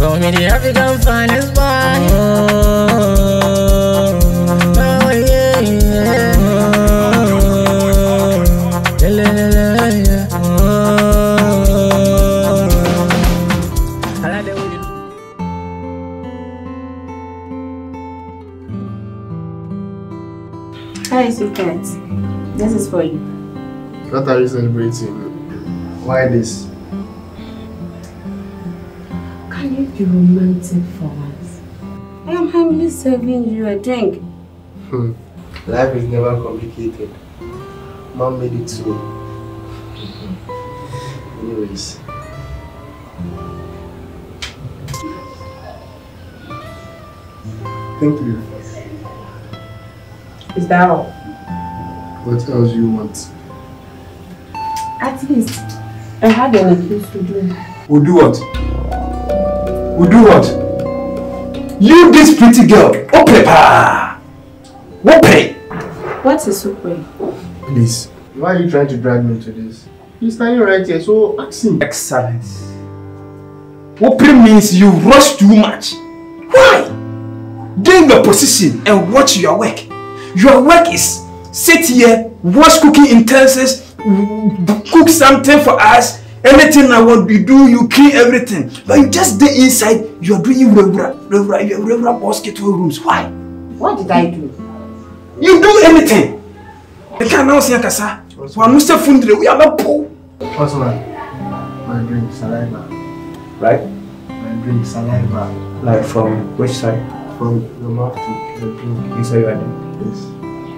Call me the African finest boy. Oh, yeah. I like the way you Hi, sweetheart. This is for you. What are you celebrating? Why this? Be romantic for once? I am humbly serving you a drink. Hmm. Life is never complicated. Mom made it so. Anyways. Thank you. Is that all? What else do you want? At least, I had an excuse to do. We'll do what? We'll do what? You, this pretty girl, open pa! Open! What is super? Please. Why are you trying to drag me into this? He's standing right here, so ask him. Excellence. Open means you rush too much. Why? Gain your position and watch your work. Your work is sit here, watch cooking utensils, cook something for us. Anything I want you do, you clean everything. But you just stay inside, you are doing regular, regular, regular mosquito rooms. Why? What did I do? You do anything. The can now say kasa. Wa no se fundre, we are not poor. What's my my drink saliva? Right? My drink saliva. Like from which side? From the mouth to the drink. Inside your name. Yes.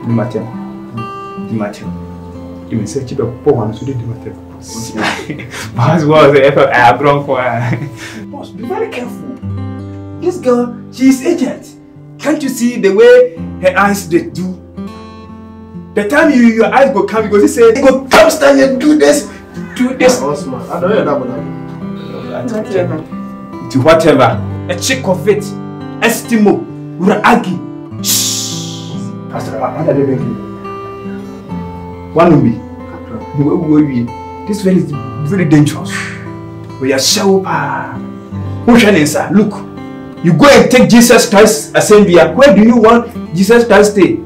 Di Matthew. Hmm. Di Matthew. Di me search the poor one so did di Matthew. Boss was if I wrong for Boss, be very careful. This girl, she is agent. Can't you see the way her eyes they do? The time you your eyes go come because he say go come stand here do this, do this. Osman, I don't hear that, but Whatever. To whatever. A chick of it. Estimo. Uragi. Shh. Pastor, what are they making? One will be. This very very dangerous. We are so pa. Sir, look. You go and take Jesus Christ as assembly. Where do you want Jesus Christ stay?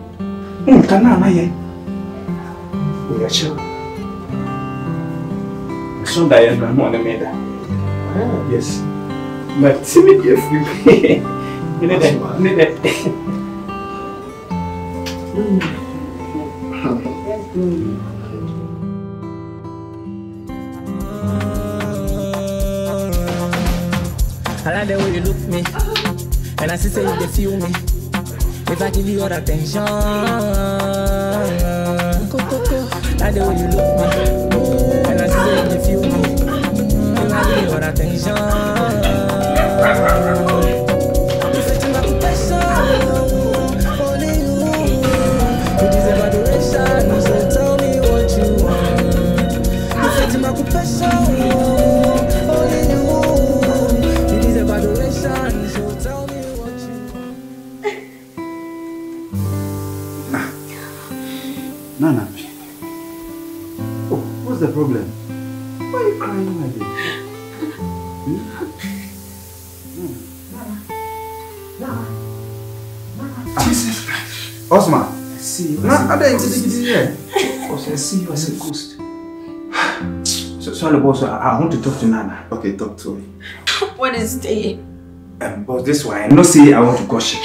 Hmm, can I ye? We are sure. So Diana, I'm on the maida. Yes. But see me dear free. You know that. You know that. Let's go. I like the way you look me. And I see say you feel me. If I give you all attention. Go. Like the way you look me. And I see say you feel me. If I give you all attention. You what's the problem? Why are you crying like this? Jesus Christ. Osman. I see you. Na, ada yang titi here. Because I see you as a ghost. So, sorry, boss. I, I want to talk to Nana. Okay, talk to me. What is it? Um, boss, this one. I not say I want to gossip.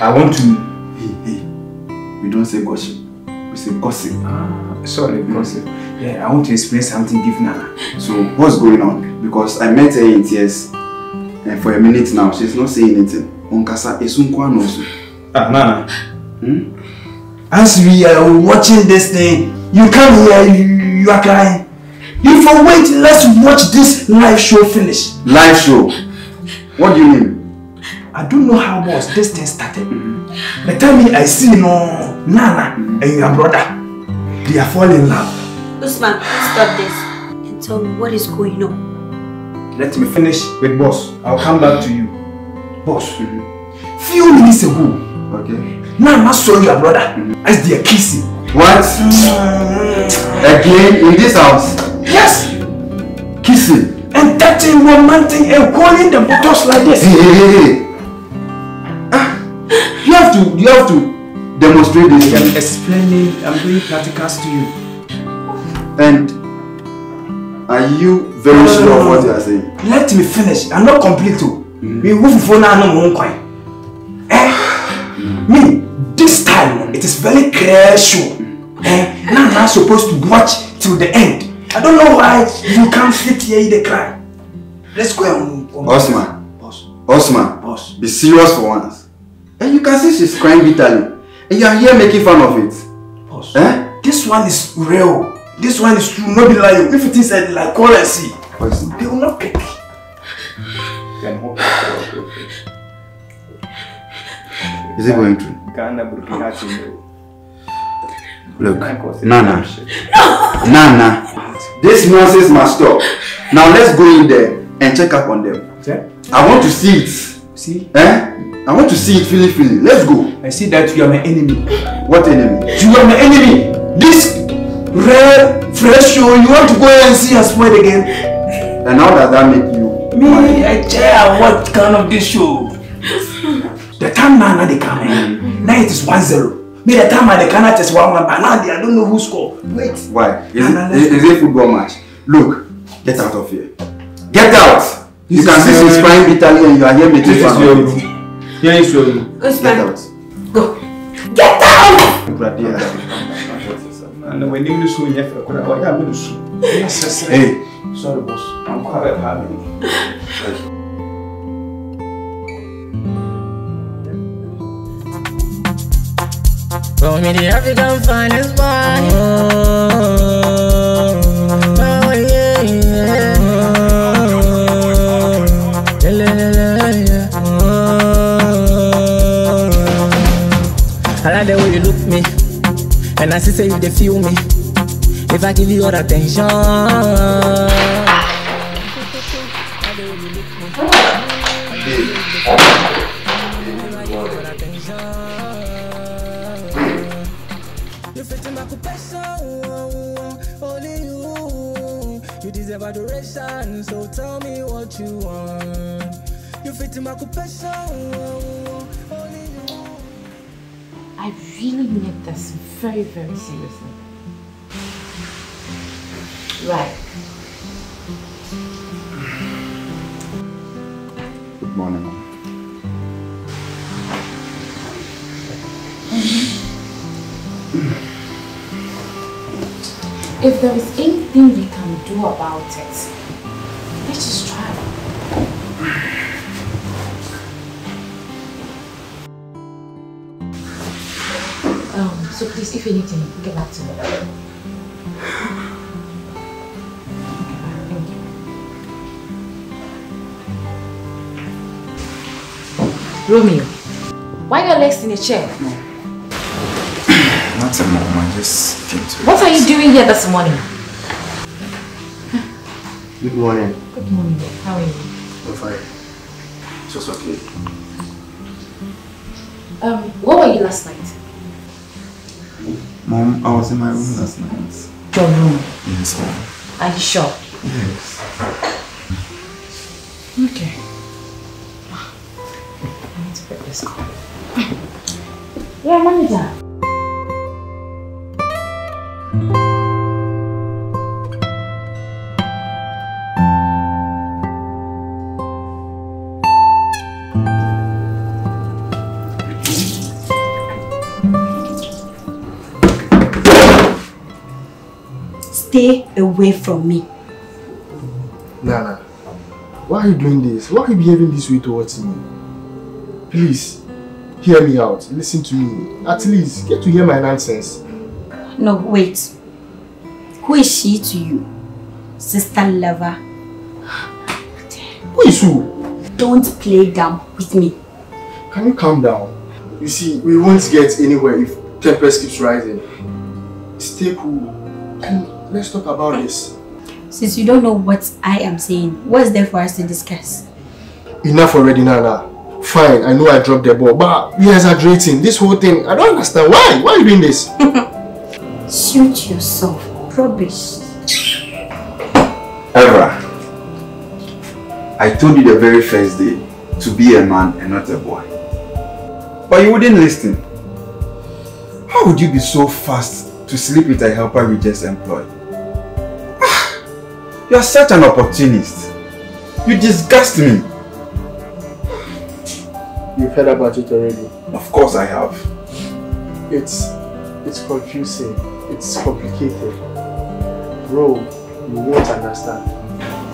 I want to. Hey, hey. We don't say gossip. We say gossip. Ah, sorry, gossip. Yeah, I want to explain something. Nana. So, what's going on? Because I met her in tears. And for a minute now, she's not saying anything. Onkasa esunkwa. Ah, Nana. Hmm? As we are watching this thing, you come here, you, you are crying. You for wait, let's watch this live show finish. Live show. What do you mean? I don't know how was this thing started. The time me I see no Nana and your brother, they are falling in love. Usman, stop this and tell me what is going on. Let me finish with boss. I'll come back to you. Boss, few minutes ago, Okay. Nana saw your brother as they are kissing. What? Again in this house? Yes! Kissing. and touching, romantic, and calling the bottles like this. Hey, hey, hey, hey. Ah, you have to, you have to demonstrate this. I'm explaining, I'm doing practicals to you. And are you very sure of what you are saying? Let me finish. I'm not complete too. Me who for now no more coin. Eh? Me, this time it is very clear sure. Eh? Now I'm not supposed to watch till the end. I don't know why you can't fit here in the cry. Let's go and Osman, Boss, Osman, boss. be serious for once. And you can see she's crying bitterly. And you are here making fun of it. Boss. Eh? This one is real. This one is true, not be lie. If it is uh, like currency, and they will not pick. Is it going through? Ghana, Burkina Faso. Look, Nana. Nana. This nonsense must stop. Now let's go in there and check up on them. Yeah? I want to see it. See, Eh? I want to see it feeling feeling. Let's go. I see that you are my enemy. What enemy? You are my enemy. This rare, fresh show, you want to go and see us spoil again? And how does that make you? Me, I chair what kind of this show? The time now, now they come in. Now it is 1 0. Me, the time I the cannot is 1 1, but now they, I don't know who score. Wait. Why? Is Nana, it, is, let's is it football match? Look, get out of here. Get out! You This can see she's your- crying bitterly and you are here making This is fun your of room. it. Here is your room. Get out. go. Get out! And when you lose, you have to go. Oh, yeah, I'm lose. Yes, yes, Hey, Sorry, boss. I'm quite a family. Call me the African finest boy. Oh, yeah, yeah. La, la, la, la, yeah. I like the way you look me, and I see say you dey feel me. If I give you all attention. You deserve adoration, so tell me what you want. You fit in my occupation, really need this very, very seriously. Right. good morning, mom. If there is anything we can do about it, please, if you need anything, get back to me. Thank you. Romeo, why your legs in a chair? Nothing, mom. I just came to. What are you doing here this morning? Good morning. Good morning, how are you? I'm fine. Just okay. Um, where were you last night? Mom, I was in my room last night. Your room. Yes, mom. Are you sure? Yes. Stay away from me. Nana, why are you doing this? Why are you behaving this way towards me? Please, hear me out. Listen to me. At least, get to hear my nonsense. No, wait. Who is she to you? Sister lover. Who is who? Don't play dumb with me. Can you calm down? You see, we won't get anywhere if tempest keeps rising. Stay cool and let's talk about this. Since you don't know what I am saying, what's there for us to discuss? Enough already, Nana. Fine, I know I dropped the ball, but you're exaggerating. This whole thing, I don't understand. Why? Why are you doing this? Suit yourself. Rubbish. Ever. I told you the very first day to be a man and not a boy. But you wouldn't listen. How would you be so fast to sleep with a helper you just employed? You are such an opportunist. You disgust me. You've heard about it already. Of course I have. It's it's confusing. It's complicated. Bro, you won't understand.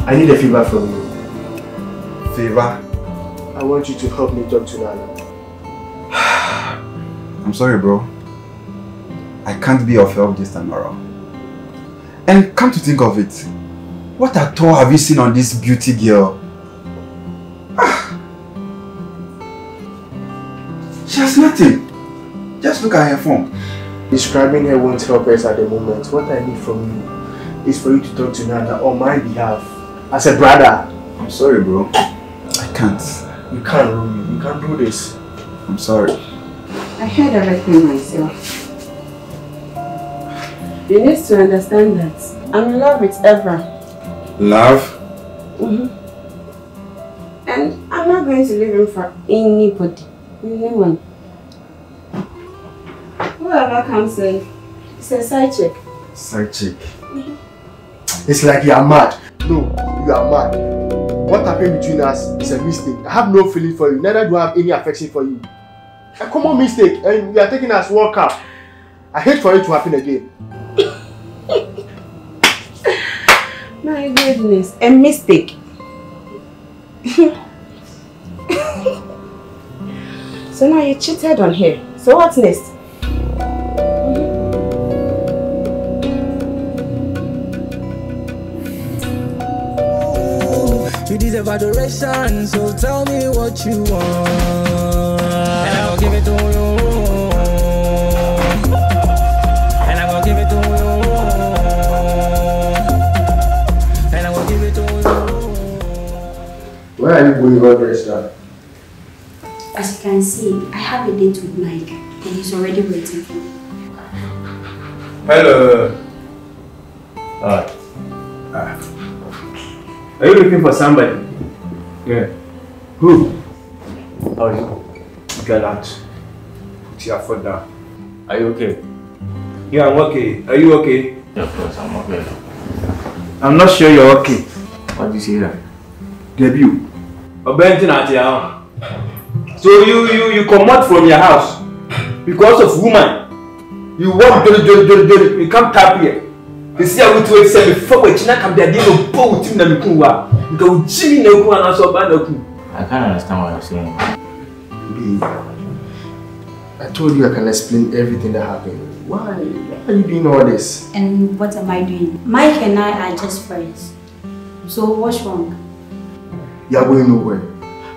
I need a favor from you. Favor. I want you to help me talk to Nana. I'm sorry, bro. I can't be of help this time around. And come to think of it, what at all have you seen on this beauty girl? Ah. She has nothing. Just look at her phone. Describing her won't help us at the moment. What I need from you is for you to talk to Nana on my behalf. As a brother. I'm sorry, bro. I can't. You can't, Rumi. You can't do this. I'm sorry. I heard everything myself. You need to understand that I'm in love with Evra. Love? hmm And I'm not going to leave him for anybody. Anyone. Whoever comes in, it's a side chick. Side chick. It's like you are mad. No, you are mad. What happened between us is a mistake. I have no feeling for you. Neither do I have any affection for you. A common mistake, and you are taking us World Cup. I hate for it to happen again. My goodness, a mistake. so now you cheated on her. So what's next? You deserve adoration, so tell me what you want. And I will give it to Where are you going all dressed up? As you can see, I have a date with Mike and he's already waiting for me. Hello. Uh, uh, are you looking for somebody? Yeah. Who? How are you? Get out. Put your foot down. Are you okay? Yeah, I'm okay. Are you okay? Yeah, of course, I'm okay. I'm not sure you're okay. What did you say that? Debut. Obentin at your house. So you you you come out from your house because of woman. You walk do do do do. You come tap here. You see how to say before we china come there dey no po with him na me kun wa. Nka o jimi na kun ana so ba na kun. I can't understand what you're saying. Babe, I told you I can explain everything that happened. Why? Why are you doing all this? And what am I doing? Mike and I are just friends. So what's wrong? You are going nowhere.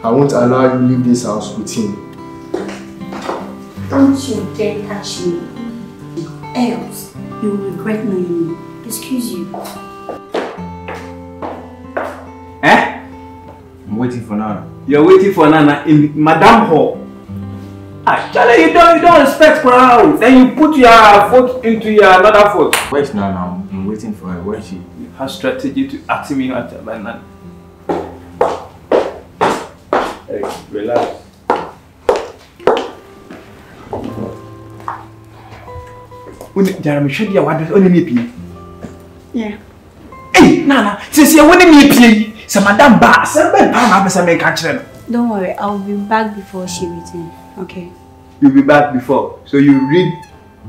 I won't allow you to leave this house with him. Don't you dare touch me. Else, you will regret knowing me. Excuse you. Eh? I'm waiting for Nana. You're waiting for Nana in Madame Hall. Actually, you don't you don't respect crowd. Then you put your foot into your another foot. Where's Nana? I'm waiting for her. Where is she? You have strategy to ask me what about Nana. Hey, relax. Wone Jeremy hwɛ deɛ wadɔ ɔne ne pie. Yeah. Ei, Nana, sisi ɛwɔ ne ne pie yi. Sɛ madam ba, sɛ bɛ pa na abɛsɛ mɛ nka kyerɛ no. Don't worry, I'll be back before she returns. Okay. You'll be back before. So you read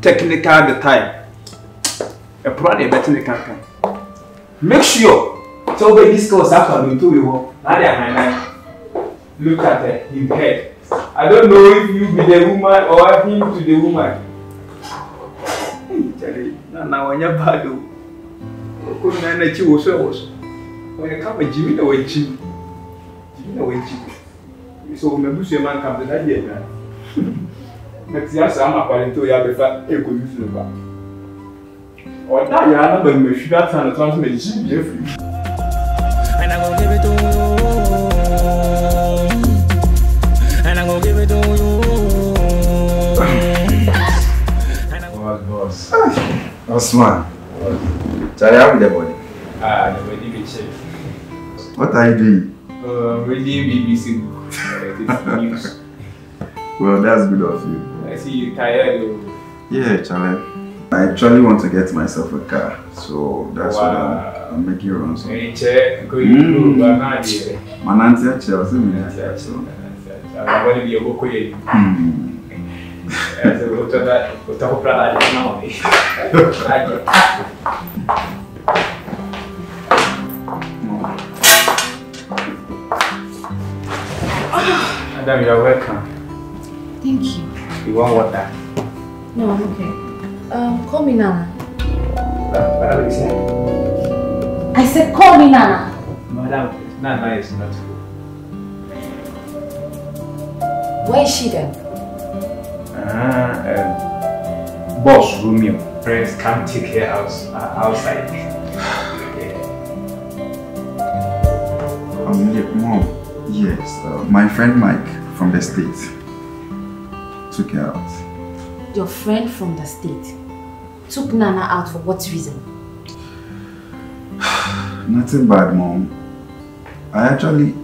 technical the time. A pro de better than can Make sure. So when this goes after me to you, now they are nine. Look at her, his head. I don't know if you be the woman or him to the woman. Hey, Charlie, na na wanya bad o. Ko na na chi wo so wo so. When you come Jimmy na wo Jimmy. Jimmy na wo Jimmy. So me busu man come to that year na. Mɛti asa ama akwarinto ya bɛfa ekɔ yusu no ba. Ɔda ya na ba mmehwi ata no tɔn so na ekyi bi efiri. Osman. Charlie, how is the body? Ah, the body be check. What are you doing? Uh, reading BBC uh, news. Well, that's good of you. I see you tired. oh. Yeah, Charlie. I actually want to get myself a car, so that's what I'm, I'm making runs on. Mm. through, but not yet. My auntie actually was in That's there, it, so. I want to be a book with you. Hmm. As a little that, with the whole plan, I didn't know me. Madam, you are welcome. Thank you. You want water? No, I'm okay. Um, call me Nana. What are you saying? I said call me Nana. Madam, Nana is not good. Where is she then? Ah, um, boss Romeo, friends come take care house, uh, outside. Yeah. Um, yeah, mom. Yes, uh, my friend Mike from the state took her out. Your friend from the state took Nana out for what reason? Nothing bad, mom. I actually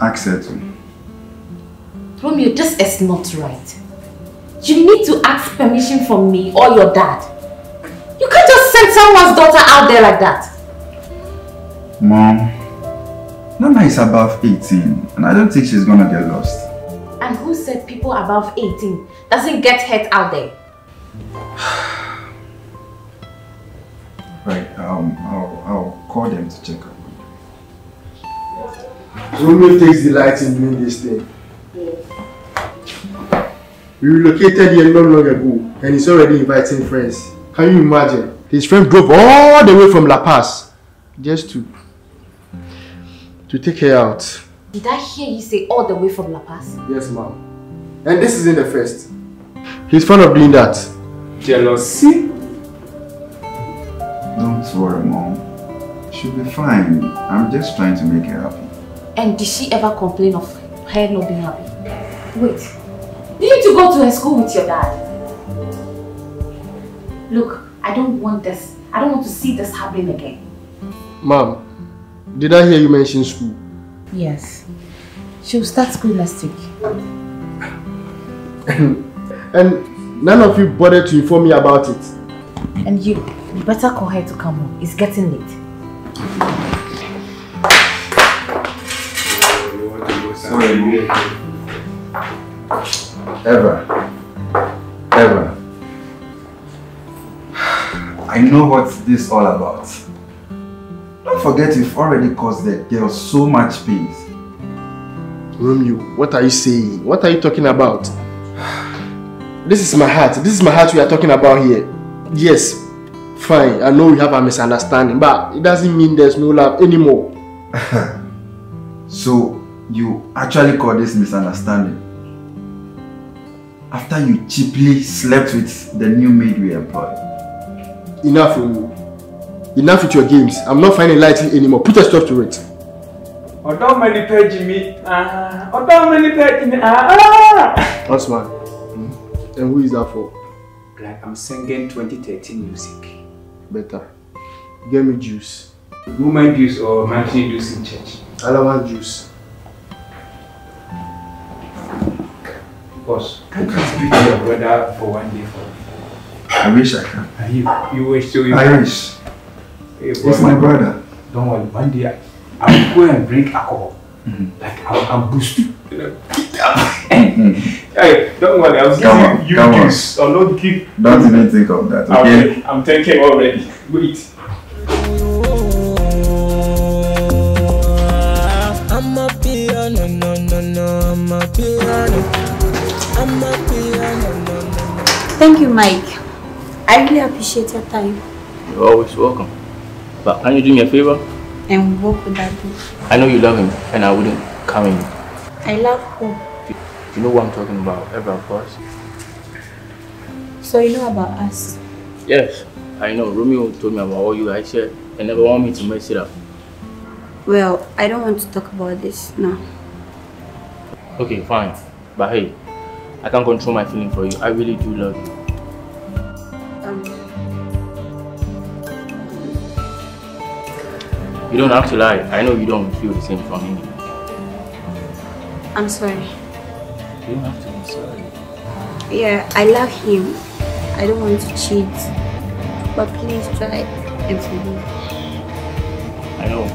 asked her to. Romeo, this is not right. You need to ask permission from me or your dad. You can't just send someone's daughter out there like that. Mom, Nana is above 18, and I don't think she's gonna get lost. And who said people above 18 doesn't get hurt out there? Right, um, I'll, I'll call them to check up. Romeo takes delight in doing this thing. We relocated here not long ago and he's already inviting friends. Can you imagine? His friend drove all the way from La Paz just to to take her out. Did I hear you say all the way from La Paz? Yes, ma'am. And this isn't the first. He's fond of doing that. Jealousy? Don't worry, mom. She'll be fine. I'm just trying to make her happy. And did she ever complain of her not being happy? Wait, you need to go to her school with your dad. Look, I don't want this. I don't want to see this happening again. Mom, did I hear you mention school? Yes. She'll start school next week. And none of you bothered to inform me about it. And you, you better call her to come home. It's getting late. Sorry, Ever. Ever. I know what this all about. Don't forget you've already caused the girl so much pain. Romeo, what are you saying? What are you talking about? This is my heart. This is my heart we are talking about here. Yes, fine. I know we have a misunderstanding, but it doesn't mean there's no love anymore. So you actually call this misunderstanding after you cheaply slept with the new maid we employed. Enough, Romeo. Enough with your games. I'm not finding light anymore. Put a stop to it. Ọ̀dọ́ mẹ́ni pẹ́ jí mi. Ah, Ọ̀dọ́ mẹ́ni pẹ́ jí mi. Ah! Osman. Hmm? And who is that for? Like I'm singing 2013 music. Better. Get me juice. Woman juice or mountain juice in church. I don't want juice. Boss, can you speak to your brother for one day for me? I wish I can. And you, you wish to. I wish. Hey, He's boy, my brother. Don't worry, one day I, I will go and drink alcohol. Mm-hmm. Like I'll, I'll boost you. you know. hey, don't worry, I'll give Come on, you, you come on. juice. Oh, I'll not give. Don't even think of that, okay? I'm, I'm thinking already. Wait. I'm a piano, no, no, no, I'm a piano. Thank you, Mike. I really appreciate your time. You're always welcome. But can you do me a favor? And what would that be? I know you love him, and I wouldn't come in. I love home. You know what I'm talking about, ever, of course. So you know about us. Yes, I know. Romeo told me about all you guys said and never want me to mess it up. Well, I don't want to talk about this now. Okay, fine. But hey, I can't control my feeling for you. I really do love you. Um, You don't have to lie. I know you don't feel the same for me. I'm sorry. You don't have to be sorry. Yeah, I love him. I don't want to cheat. But please try and forgive. I know.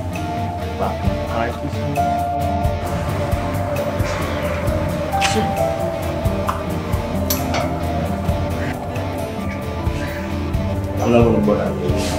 But can I I'm not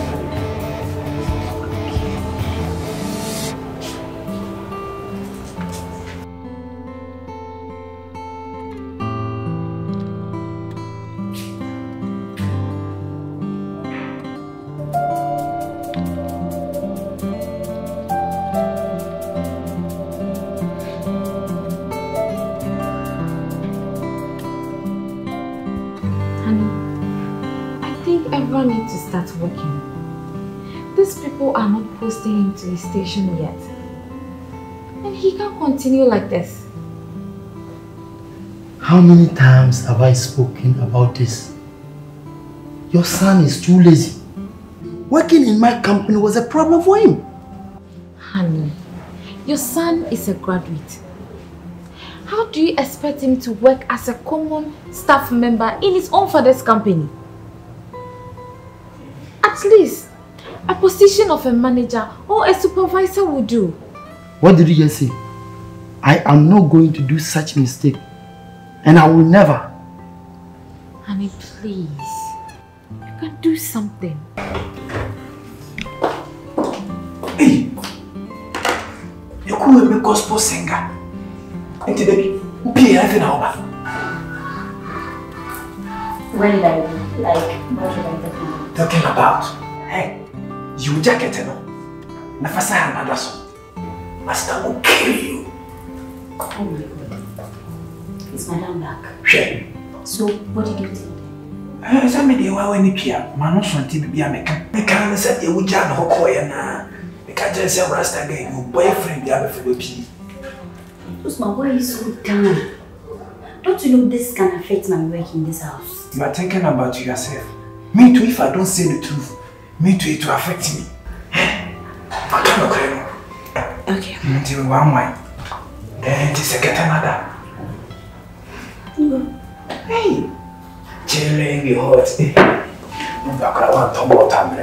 to the station yet. And he can't continue like this. How many times have I spoken about this? Your son is too lazy. Working in my company was a problem for him. Honey, your son is a graduate. How do you expect him to work as a common staff member in his own father's company? A position of a manager or a supervisor would do. What did you just say? I am not going to do such mistake. And I will never. Honey, please. You can do something. Hey! You could be a gospel singer. Into the be anything over. When did I do? Like, what should I do? Talking about, hey, you jacket, no? Nafasa another song. Master will kill you. Oh my god. Is Madam back? Share. So, what did you tell them? Eh, sɛ mede wa w'ani tua ma no sonte biribi a ne sɛ deɛ wogyaa ne hɔ kɔɔyɛ naa meka kyerɛ sɛ rasta guy wo boyfriend abɛfɛ wɔ pii Usman, why are you so down? Don't you know this can affect my work in this house? You are thinking about yourself. Me too, if I don't say the truth, me too, it will affect me. I can't cry. Okay. Until one wine. Then it is a get another. Hey, chilling the hot. No, I can't want to talk about time.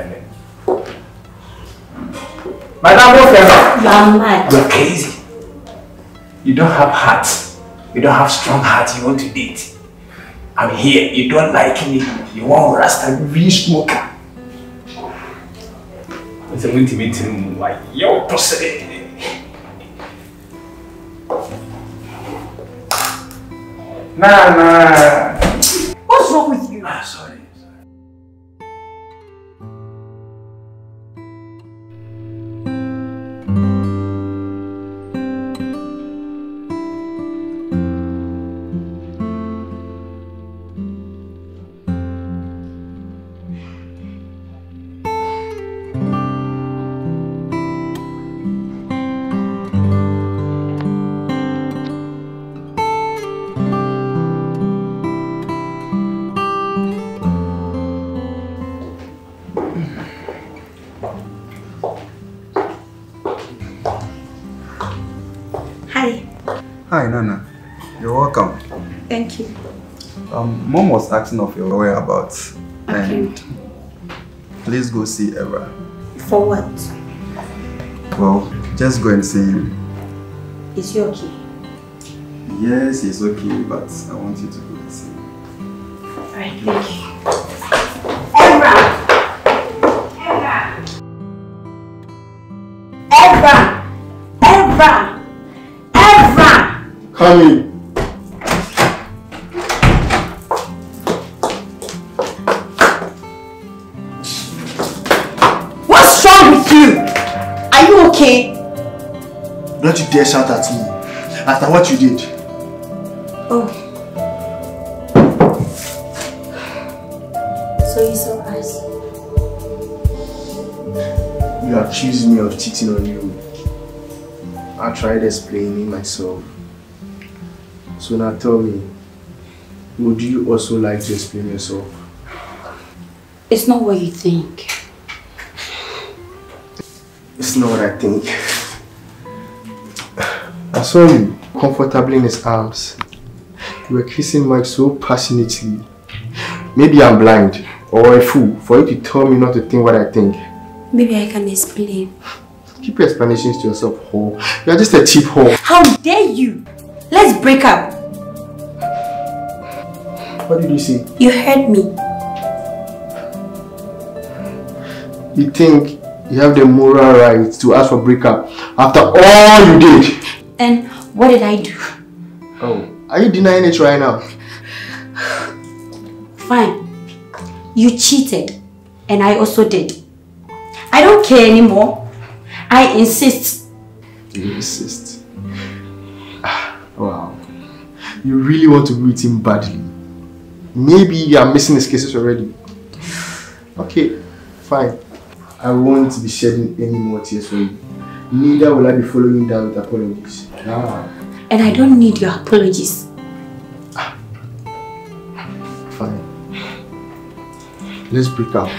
Madam, what's You are mad. You're crazy. You don't have heart. You don't have strong heart. You want to date. I'm here. You don't like me. You want Rasta real smoker. It's a intimate like yo pussy. Nah, nah. What's wrong with you? Ah, sorry. Mom was asking of your whereabouts. Okay. And please go see Eva. For what? Well, just go and see him. Is he okay? Yes, he's okay, but I want you to go and see him. Alright, thank you. Ebra! Ebra! Ebra! Ebra! Come in. Dare shout at me after what you did. Oh. So you saw us? You accused me of cheating on you. I tried explaining myself. So now tell me, would you also like to explain yourself? It's not what you think. It's not what I think. I saw you comfortably in his arms. You were kissing Mike so passionately. Maybe I'm blind or a fool for you to tell me not to think what I think. Maybe I can explain. Keep your explanations to yourself, whore. You're just a cheap whore. How dare you? Let's break up. What did you say? You heard me. You think you have the moral right to ask for breakup after all you did? And what did I do? Oh, are you denying it right now? Fine. You cheated. And I also did. I don't care anymore. I insist. You insist. Ah, Wow. You really want to be with him badly. Maybe you are missing his cases already. Okay, fine. I won't be shedding any more tears for you. Neither will I be following down with apologies. Ah, And I don't need your apologies. Ah. fine. Let's break up.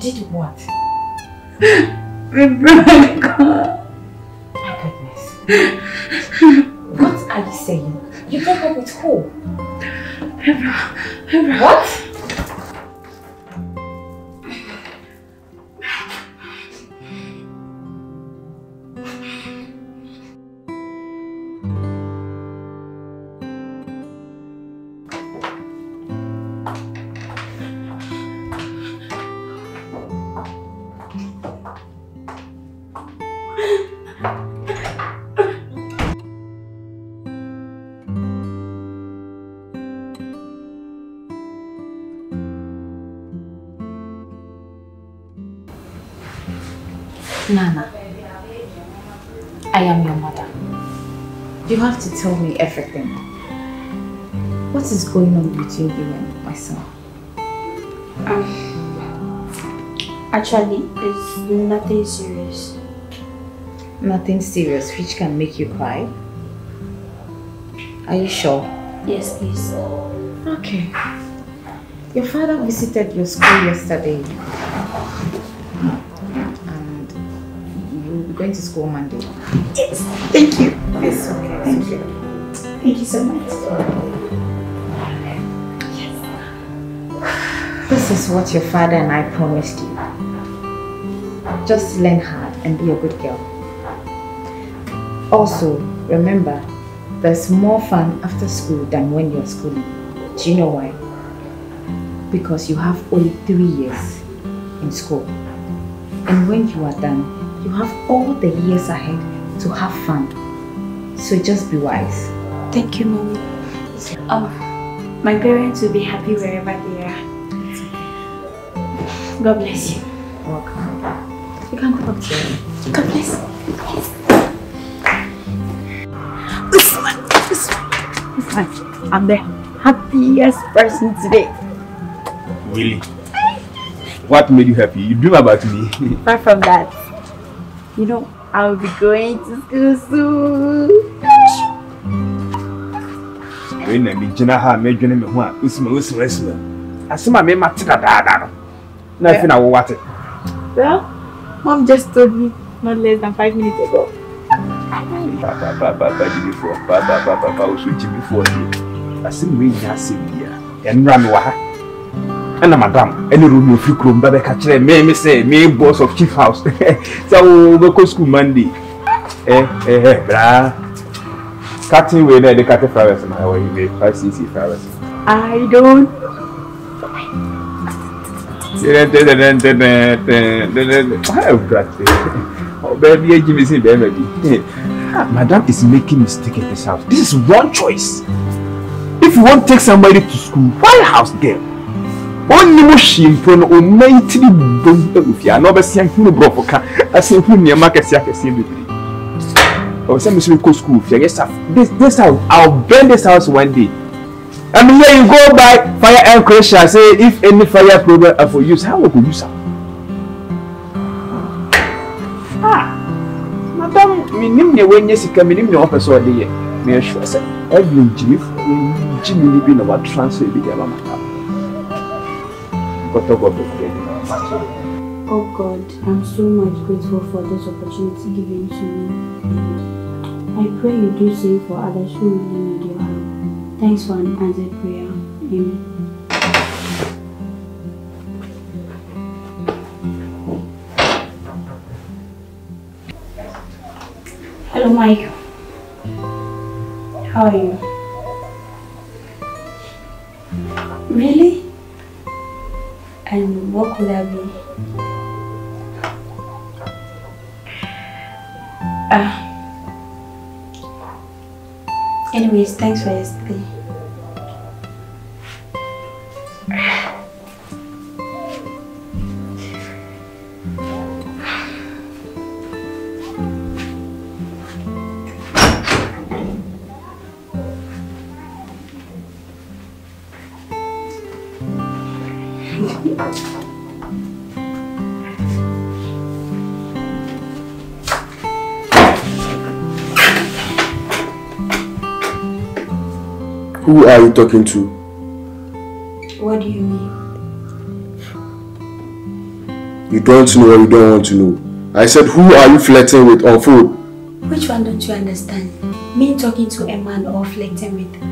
Did what? We broke up. My goodness. What are you saying? You broke up with who? What? Have to tell me everything. What is going on between you and my son? Um, actually, it's nothing serious. Nothing serious which can make you cry? Are you sure? Yes, please. Okay. Your father visited your school yesterday. Going to school Monday. Yes, thank you. It's okay. Thank you. Thank you so much. This is what your father and I promised you. Just learn hard and be a good girl. Also, remember, there's more fun after school than when you're schooling. Do you know why? Because you have only three years in school. And when you are done, you have all the years ahead to have fun. So just be wise. Thank you, mommy. Oh, my parents will be happy wherever they are. God bless you. Welcome. You can come up here. God bless. Yes. Usman, Usman, Usman, I'm the happiest person today. Really? What made you happy? You dream about me. Apart from that, you know, I will be going to school soon. When I meet Jenna, ha, me join me one. Usma, usma, usma. Asima me mati da da da. Na fi na wo wate. Well, mom just told me not less than five minutes ago. Papa, papa, papa, Jimmy for, papa, papa, papa, also Jimmy for you. Asim we nya asim bia. Enra me wa ha. Ɛna madam, ɛne Romeo fi kurom ba bɛka kyerɛ me me sɛ me boss of chief house. Sɛ wo bɛkɔ school Monday. Eh, eh, eh, bra. Cutting way na ɛde cut flowers na ɛwɔ yi me 5cc flowers. I don't. Oh, baby, give me some baby. Madam is making mistake in this house. This is wrong choice. If you want to take somebody to school, why house girl? Only mo shimpo no o maitiri bom efia na obesia hunu brofo ka ase hunu niam akese akese bibiri. O say me so go school fia yes this this house I'll burn this house one day. I mean here you go buy fire crusher say if any fire problem are for use how we go use? Ah, madam, minim ne wenye sika minim ne ope so de ye. Me sure say every jimi jimi ni bi na wa transfer bi de mama Oh God, I'm so much grateful for this opportunity given to me. I pray you do same for others who really need your help. Thanks for an answered prayer. Amen. Hello, Mike. How are you? Really? And what could that be? Ah. Anyways, thanks for yesterday. Who are you talking to? What do you mean? You don't know or you don't want to know. I said, who are you flirting with on phone? Which one don't you understand? Me talking to a man or flirting with?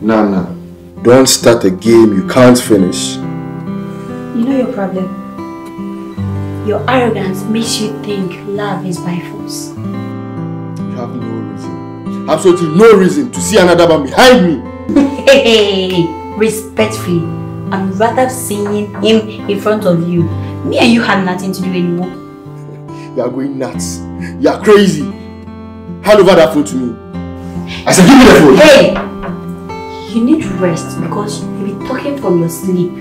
Nana, don't start a game you can't finish. You know your problem? Your arrogance makes you think love is by force. You have no reason, absolutely no reason to see another man behind me. Hey, respectfully, I'm rather seeing him in front of you. Me and you have nothing to do anymore. You are going nuts. You are crazy. Hand over that phone to me. I said, give me the phone. Hey! You need rest because you'll be talking from your sleep.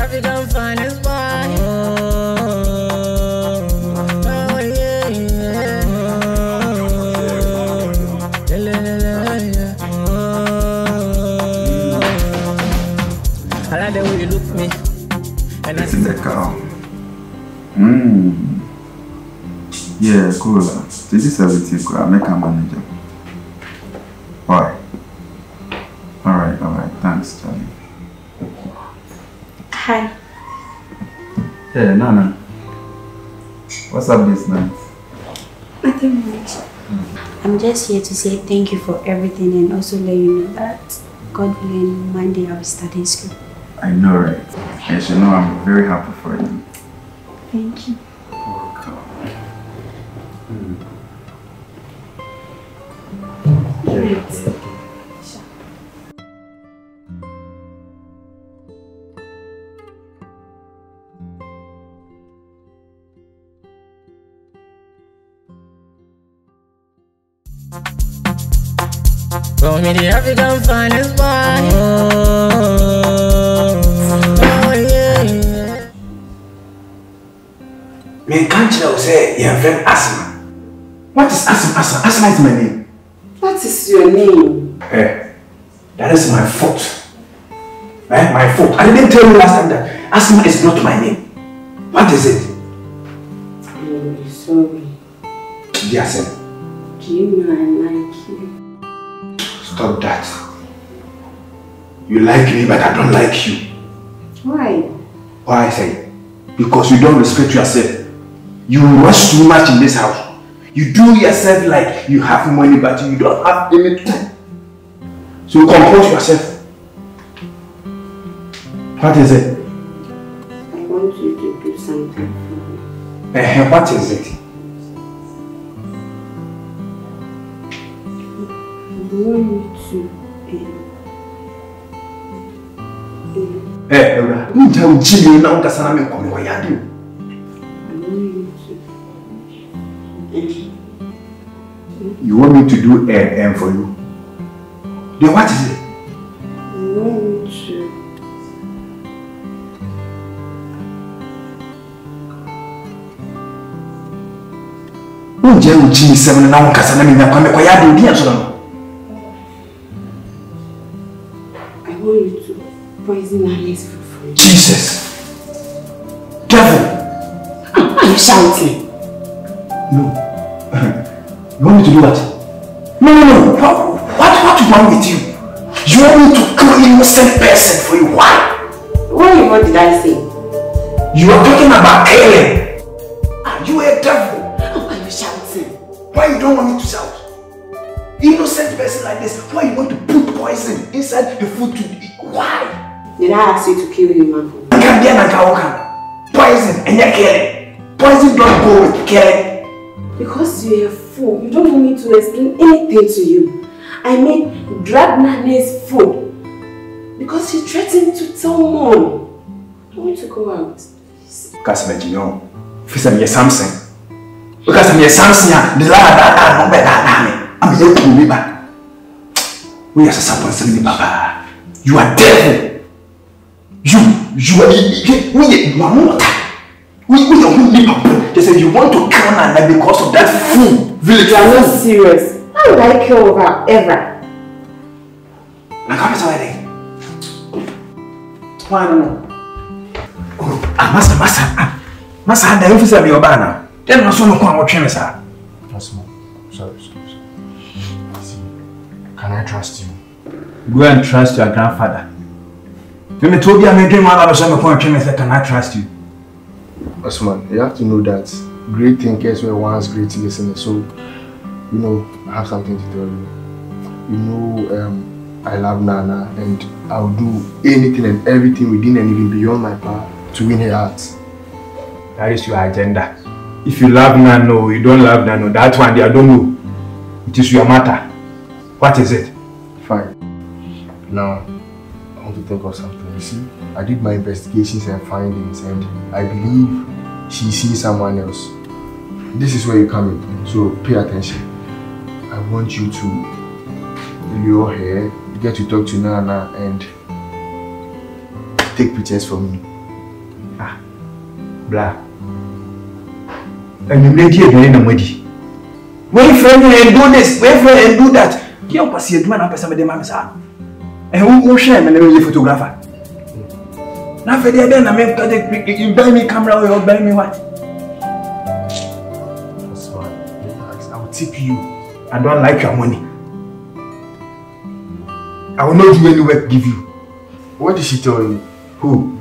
Call me the African finest boy. Oh, yeah, yeah. La, la, la, la, yeah. Oh. I like the way you look me. And I It's in the car. Mm. Yeah, cool. This is everything cool. I'll make a manager. Up this night? Nothing much. I'm just here to say thank you for everything and also let you know that God willing, Monday I'll be starting school. I know, right? Yes, you know I'm very happy for you. Thank you. Call me the African finest boy. Oh, yeah. Can't you say your friend Asma? What is Asma? Asma, Asma is my name. What is your name? Eh, that is my fault. Eh, my fault. I didn't tell you last time that Asma is not my name. What is it? I'm sorry. Dear Do you know my like? Stop that. You like me, but I don't like you. Why? Why I say? Because you don't respect yourself. You rush too much in this house. You do yourself like you have money, but you don't have anything. So compose yourself. What is it? I want you to do something for me. Eh, what is it? Want you to. Um, um, Eh, Ewura, wogya wo gyimi na wonkasa na menkɔ me wɔyɛ ade o. I want you to. Um, You want me to do M M for you? Then what is it? I want you to. Wogya wo gyimi sɛm no na wonkasa na menya kwa mekɔyɛ ade odi aso no. I want you to poison Alice for free. Jesus. Devil. Why are you shouting? No. You want me to do what? No, no, no. What, what, what is wrong with you? You want me to kill innocent person for you? Why? Why? What did I say? You are talking about killing. Are you a devil? Why are you shouting? Why you don't want me to shout? Innocent person like this, why you want to put poison inside the food to eat? Why? Did I ask you to kill him, Uncle? Can be an Poison and you're killing. Poison don't go with killing. Because you're a fool. You don't want me to explain anything to you. I mean, drag Nane's food. Because he threatened to tell mom. I want to go out. Kasi me jinyo. Fisa me Samson. Because me Samson the la da da no be da da me. Am ye ku mi ba. We are supposed to be baba. You are devil. You you are you we you are not. We we are who people. They say you want to kill Nana because of that fool. Village You are not fool. serious. How would I kill her ever? Na kama sawa ile. Why no? Ah, masa masa. ah, Masa hada hivi sasa mimi bana. Tena nasoma kwa wotwe me saa. Asma, I trust you? Go and trust your grandfather. Mimi told you I'm doing my life so me kwa wotwe me say can I trust you? Osman, you have to know that great thinkers were once great listeners. So, you know, I have something to tell you. You know, um, I love Nana and I'll do anything and everything within and even beyond my power to win her heart. That is your agenda. If you love Nana Nano, you don't love Nano, that one day I don't know. It is your matter. What is it? Fine. Now, I want to think of something. You see, I did my investigations and findings, and I believe she sees someone else. This is where you come in, so pay attention. I want you to lure her, get to talk to Nana, and take pictures for me. Ah, blah. And you made here again in Modi. Wait me and do this, wait for and do that. Kiyo pasi eduma na pesa me de mama sa. Eh wo wo share me na me photographer. Na fe dey na me you buy me camera or you buy me what? Osman, relax. I will tip you. I don't like your money. I will not do any work give you. What did she tell you? Who?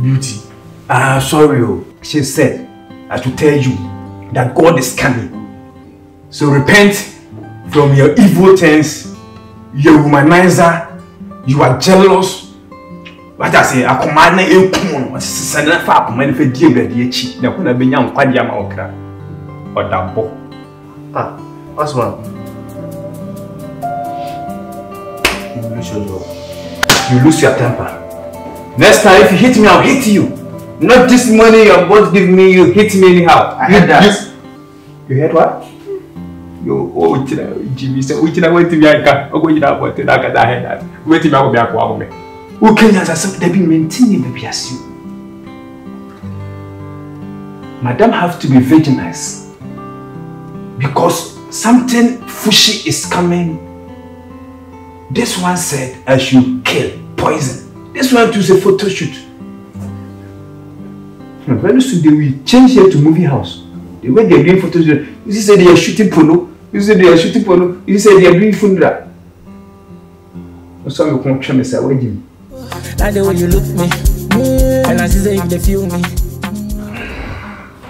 Beauty. Ah, sorry. Oh. She said, I should tell you that God is coming. So repent from your evil turns, your womanizer, you are jealous. What I say, I command you come on. Send a far command for dear the cheat. Now, when I be young, quite young, okra. Or that book. Ah, Osman. You lose your job. You lose your temper. Next time, if you hit me, I'll hit you. Not this money you're both giving me, you hit me anyhow. I you, heard that. You, you heard what? Yo, china, Jimmy said, we china went to me, I can't go to that, but I can't hear that. Wait till I go back home. Who can you as they be maintaining baby? Madam have to be vigilant because something fishy is coming. This one said I should kill, poison. This one too a photo shoot. Hmm, Very soon they will change here to movie house. The way they are doing photo shoot, you see say they are shooting porno. You see they are shooting porno. You see say they are doing funeral. So you can try me say, where Jimmy? Like the way you look me. And I see say if they feel me.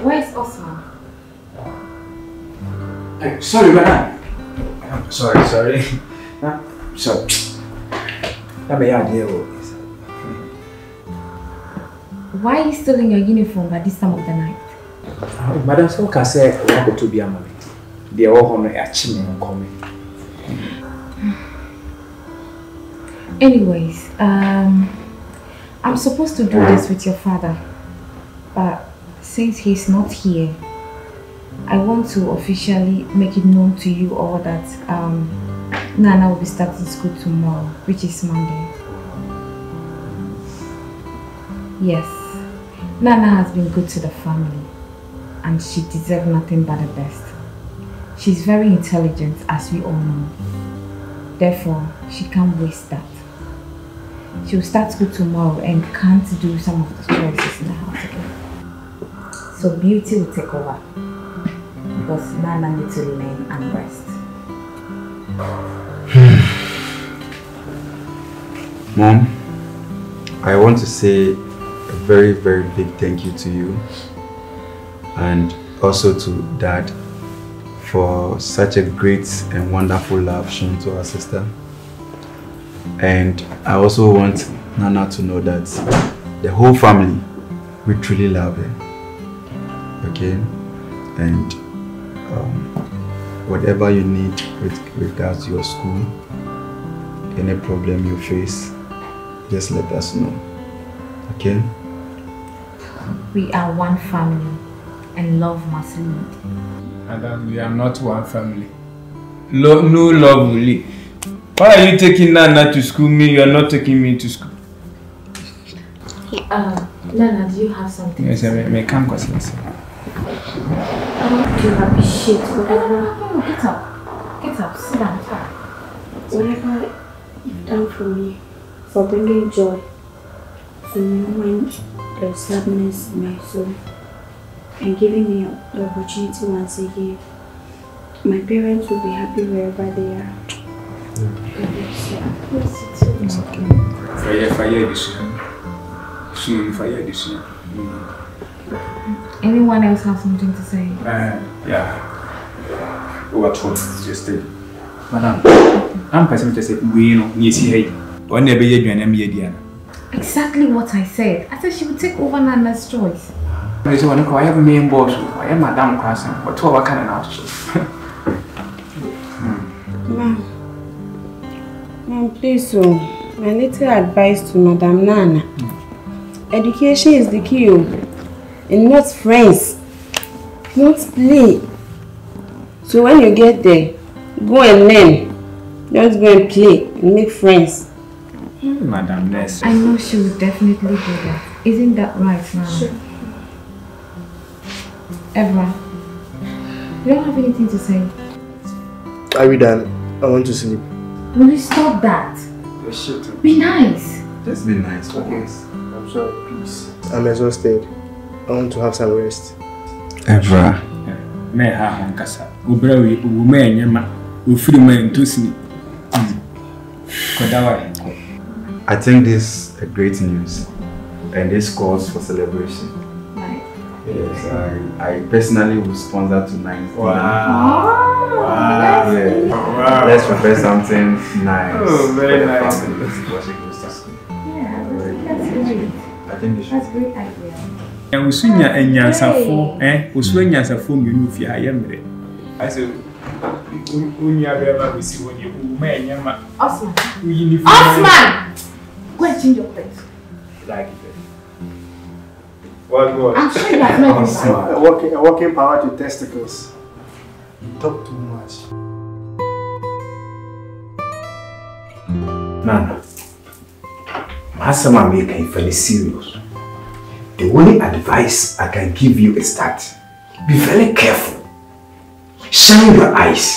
Where's Osman? Hey, sorry, madam. I'm sorry, sorry. Huh? sorry. That may have deal Why are you still in your uniform at this time of the night? Madam, so can say, I want to be a mommy. I achieve me, coming. Anyways, um, I'm supposed to do this with your father, but since he's not here, I want to officially make it known to you all that um, Nana will be starting school tomorrow, which is Monday. Yes, Nana has been good to the family, and she deserves nothing but the best. She's very intelligent, as we all know. Therefore, she can't waste that. She'll start school tomorrow and can't do some of the choices in the house again. So beauty will take over. Because Nana needs to learn and rest. Mom, I want to say a very, very big thank you to you and also to Dad for such a great and wonderful love shown to our sister. And I also want Nana to know that the whole family, we truly love her. Okay? And um, whatever you need with regards to your school, any problem you face, just let us know. Okay? We are one family and love must lead. Madam, we are not one family. Lo no love will lead. Why are you taking Nana to school? Me, you are not taking me to school. Uh, Nana, do you have something? Yes, I may, may come cause yes. I want to appreciate whatever. Get up. Get up. Sit down. Whatever you've done for me, for bringing joy to me when there's sadness in my soul, and giving me the opportunity once again. My parents will be happy wherever they are. It's okay. Fire, fire this one. Soon, fire this. Anyone else have something to say? Uh, yeah. What was just it? Madam, I'm person to say, we know, yes, hey. One never yet, and I'm yet. Exactly what I said. I said she would take over Nana's choice. There's one call, I have a main boss, I am Madame Crossing, but two of kind of house. Ma'am, ma'am, please, so my little advice to Madam Nana. Education is the key, oh, and not friends, not play. So when you get there, go and learn. Just go and play and make friends. Hmm, madam Ness. I know she would definitely do that. Isn't that right, Nana? Sure. Evra, you don't have anything to say? Are we done? I want to sleep. Will you stop that? Be nice. Just be nice, okay? I'm sorry, please. I'm exhausted. I want to have some rest. Evra. Me ha hankasa. Ubra we ume enyema. Ufiri me ntosini. Mm. Kodawa. I think this is a great news and this calls for celebration. Right. Yes, I, I personally will sponsor tonight. Wow. Wow. Yeah. Wow. Let's prepare something nice. Oh, very for the nice. family before she goes to school. Yeah, that's great. I think they should. That's a great idea. Usu nya enyansafo eh usu enyansafo mienu fi ha yemre. Ase unya beba bisi woni ume enyema. Osman. Uyini fi. Osman! Go and change your clothes. Like it. What what? I'm sure you have not been A bad. working, a working power to testicles. You talk too much. Nana. Asɛm a meka yi fa ne serious. The only advice I can give you is that be very careful. Shine your eyes.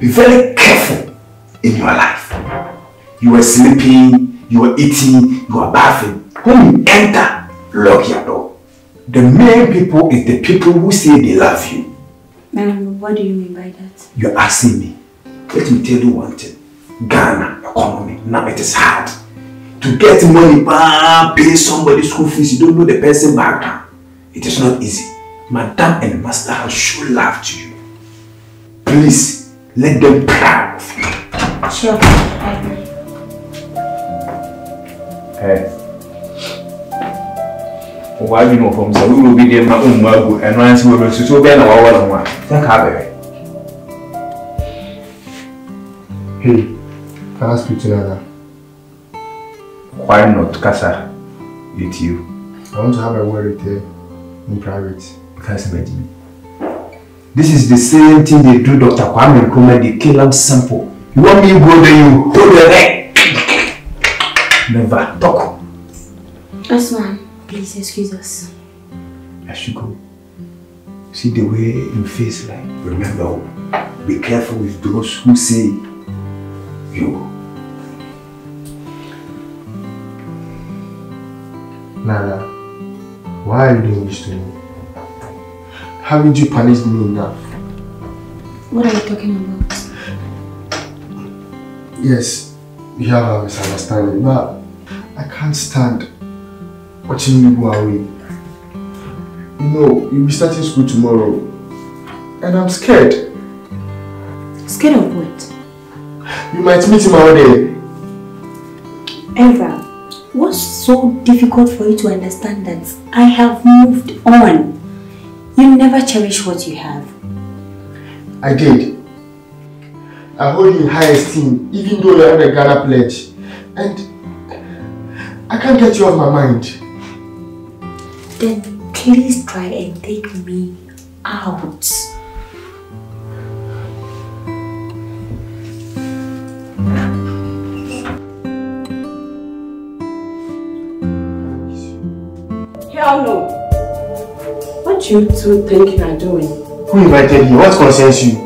Be very careful in your life. You are sleeping, you are eating, you are bathing. When you enter, lock your door. The main people is the people who say they love you. Um, what do you mean by that? You're asking me. Let me tell you one thing. Ghana economy, now it is hard. To get money, bah, pay somebody school fees, you don't know the person background. It is not easy. Madam and master have shown love to you. Please, let them proud of you. Sure, I will. Hey. Why you know from so we will be there my own mago and once we will so be na wa wa one. Think have it. Hey, can I speak to Nana? Why not Kasa with you? I want to have a word with her in private. Because imagine. This is the same thing they do Dr. Kwame Nkrumah, they kill him simple. You want me to go there, you hold the neck. Eh? Never talk. Osman, please excuse us. I should go. See the way you face like, remember, be careful with those who say you. Nana, why are you doing this to me? Haven't you punished me enough? What are you talking about? Yes, we have a misunderstanding, but I can't stand watching you go away. You know, you'll be starting school tomorrow, and I'm scared. Scared of what? You might meet him out there. Ezra, what's so difficult for you to understand that I have moved on? You never cherish what you have. I did. I hold you in high esteem, even though you're on a Ghana pledge. And I can't get you off my mind. Then please try and take me out. Hell no. What you two think you are doing? Who invited you? What concerns you?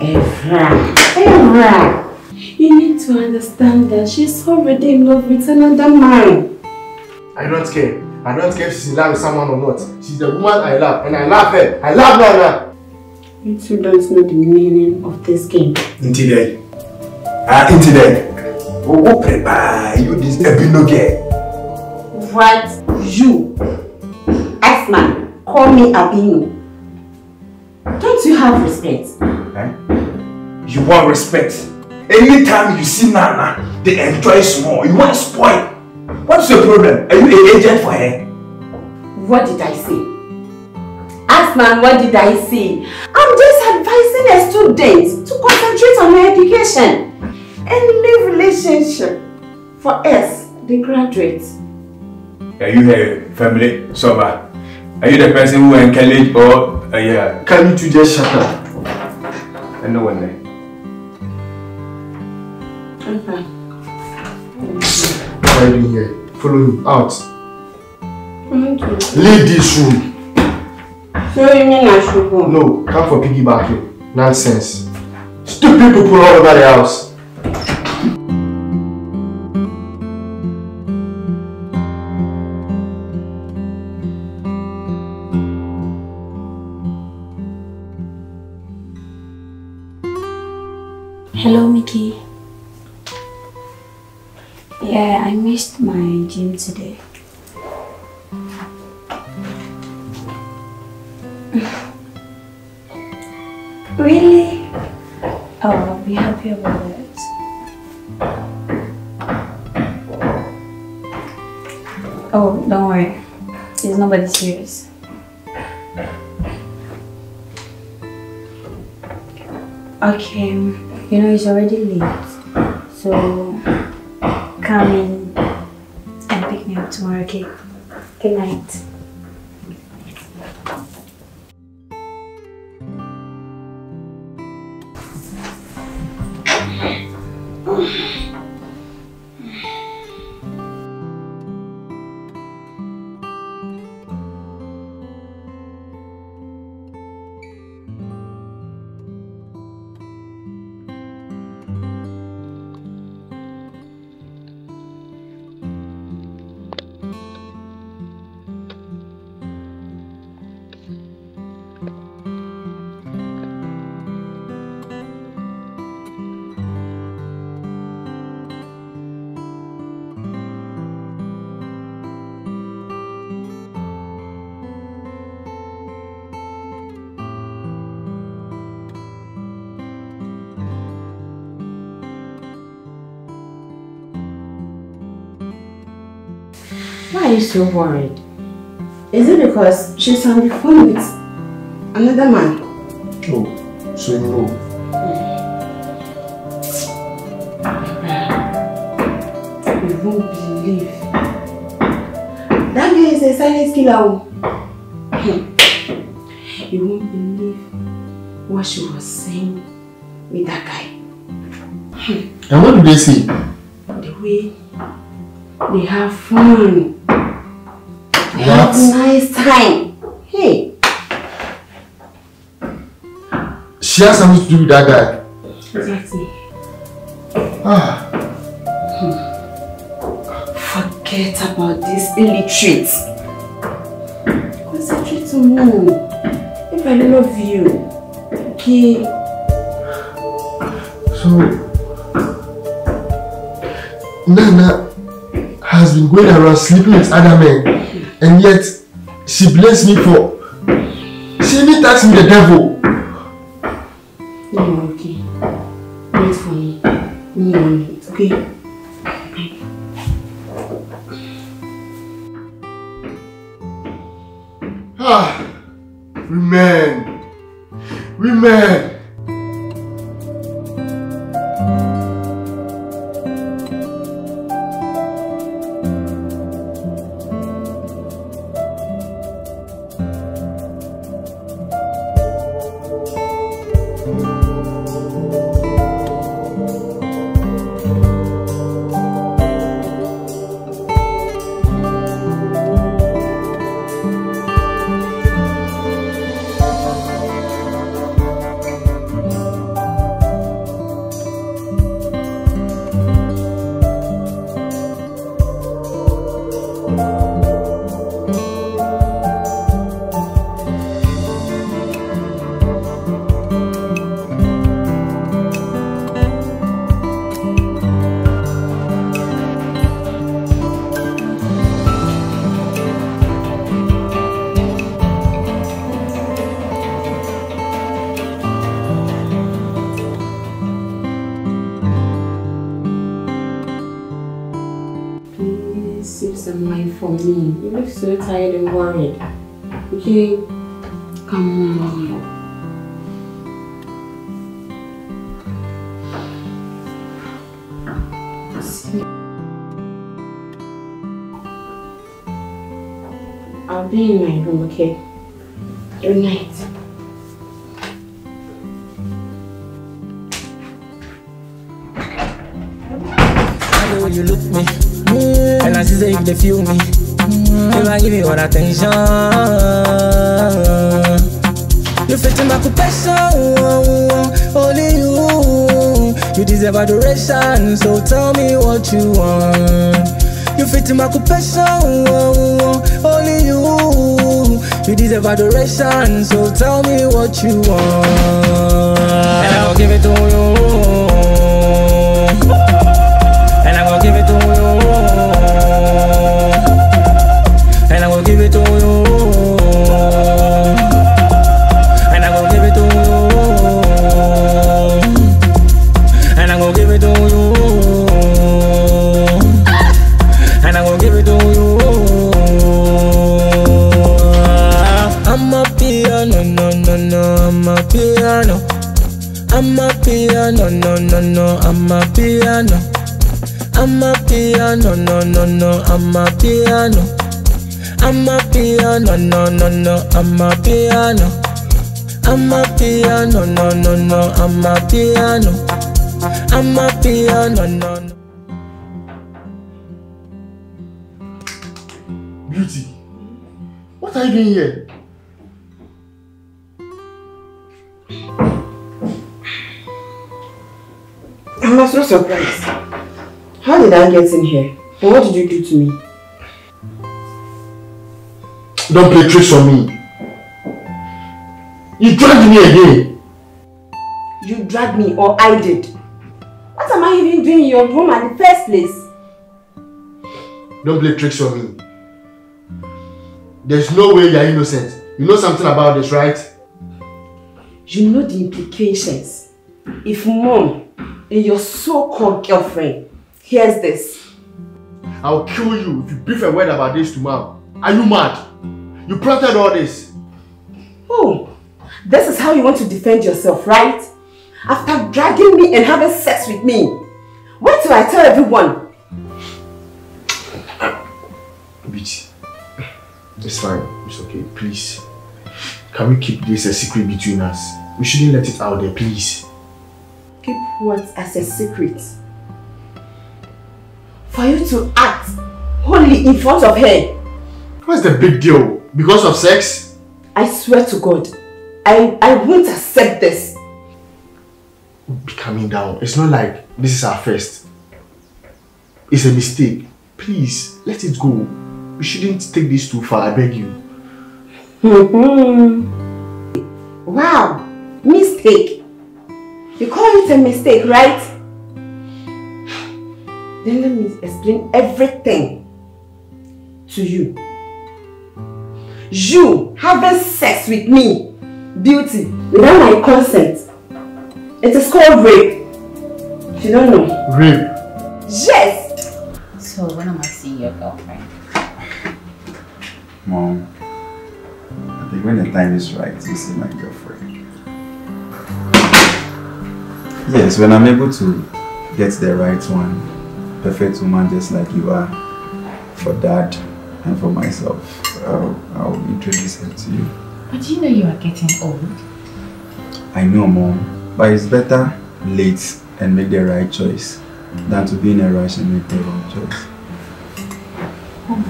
Evra. Evra. You need to understand that she's already in love with another man. I don't care. I don't care if she's in love with someone or not. She's the woman I love, and I love her. I love Nana. You two don't know the meaning of this game. Until then. Ah, until then. Oh, oh, prepare you this Ebino girl. What? You, X-Man, call me Abino. Don't you have respect? Eh? You want respect. Anytime you see Nana, they enjoy small. You want spoil. What's your problem? Are you an agent for her? What did I say? Ask man, what did I say? I'm just advising a student to concentrate on her education and leave relationship for us, the graduates. Are you a family sober? Are you the person who encourage or uh, yeah? Can you two just shut up? I know one there. Okay. What are you doing here? Follow me out. Okay. Leave this room. So you mean I should go? No, come for piggybacking. Nonsense. Stupid people all over the house. Hello, Yeah, my gym today. really? Oh, I'll be happy about it. Oh, don't worry. It's nobody serious. Okay, you know it's already late, so come in tomorrow, okay? Good night. Are you so worried? Is it because she's on the phone with another man? Oh, so you know. You won't believe. That girl is a silent killer. oh. Hmm. You won't believe what she was saying with that guy. And what do they say? The way they have fun. She has something to do with that guy. exactly. Ah, Forget about this illiterate. Concentrate on me. If I love you, okay? so Nana has been going around sleeping with other men, and yet she blames me for. She even tax me the devil. Mm, twe me. You look so tired and worried. Okay? Come on. I'll be in my room, okay? Good night. I know you look me, and I see if they feel me, if I give you all attention, you fit in my confession, only you, you deserve adoration. So tell me what you want. You fit in my confession, only you, you deserve adoration. So tell me what you want, and I'll give it to you. And I'm gonna give it to you. Give it to you. And I'm gonna give it to you. And I'm gonna give it to you. And I'm gonna give it to you. I'm a piano, no, no, no, I'm a piano. I'm a piano, no, no, no, I'm a piano. I'm a piano, no, no, no, I'm a piano. I'm a piano, no, no, no, I'm a piano. I'm a piano, no, no, no, I'm a piano. I'm a piano, no, no. Beauty, what are you doing here? I'm not so surprised. How did I get in here? And what did you do to me? Don't play tricks on me. You dragged me again. You dragged me or I did? What am I even doing in your room at the first place? Don't play tricks on me. There's no way you're innocent. You know something about this, right? You know the implications. If mom and your so-called girlfriend hears this, I'll kill you if you breathe a word about this to mom. Are you mad? You planted all this. Oh, this is how you want to defend yourself, right? After dragging me and having sex with me. What do I tell everyone? Bitch, it's fine. It's okay. Please. Can we keep this a secret between us? We shouldn't let it out there, please. Keep what as a secret? For you to act wholly in front of her. What's the big deal? Because of sex? I swear to God, I, I won't accept this. Be calming down. It's not like this is our first. It's a mistake. Please, let it go. We shouldn't take this too far, I beg you. wow, mistake. You call it a mistake, right? Then let me explain everything to you. You having sex with me, beauty, without my consent. It is called rape. You don't know. Rape? Yes! So when am I seeing your girlfriend? Mom, I think when the time is right, you see my girlfriend. Yes, when I'm able to get the right one, perfect woman just like you are, for dad and for myself, I'll, I'll introduce her to you. But do you know you are getting old? I know, mom, but it's better late and make the right choice than to be in a rush and make the wrong choice. Hmm.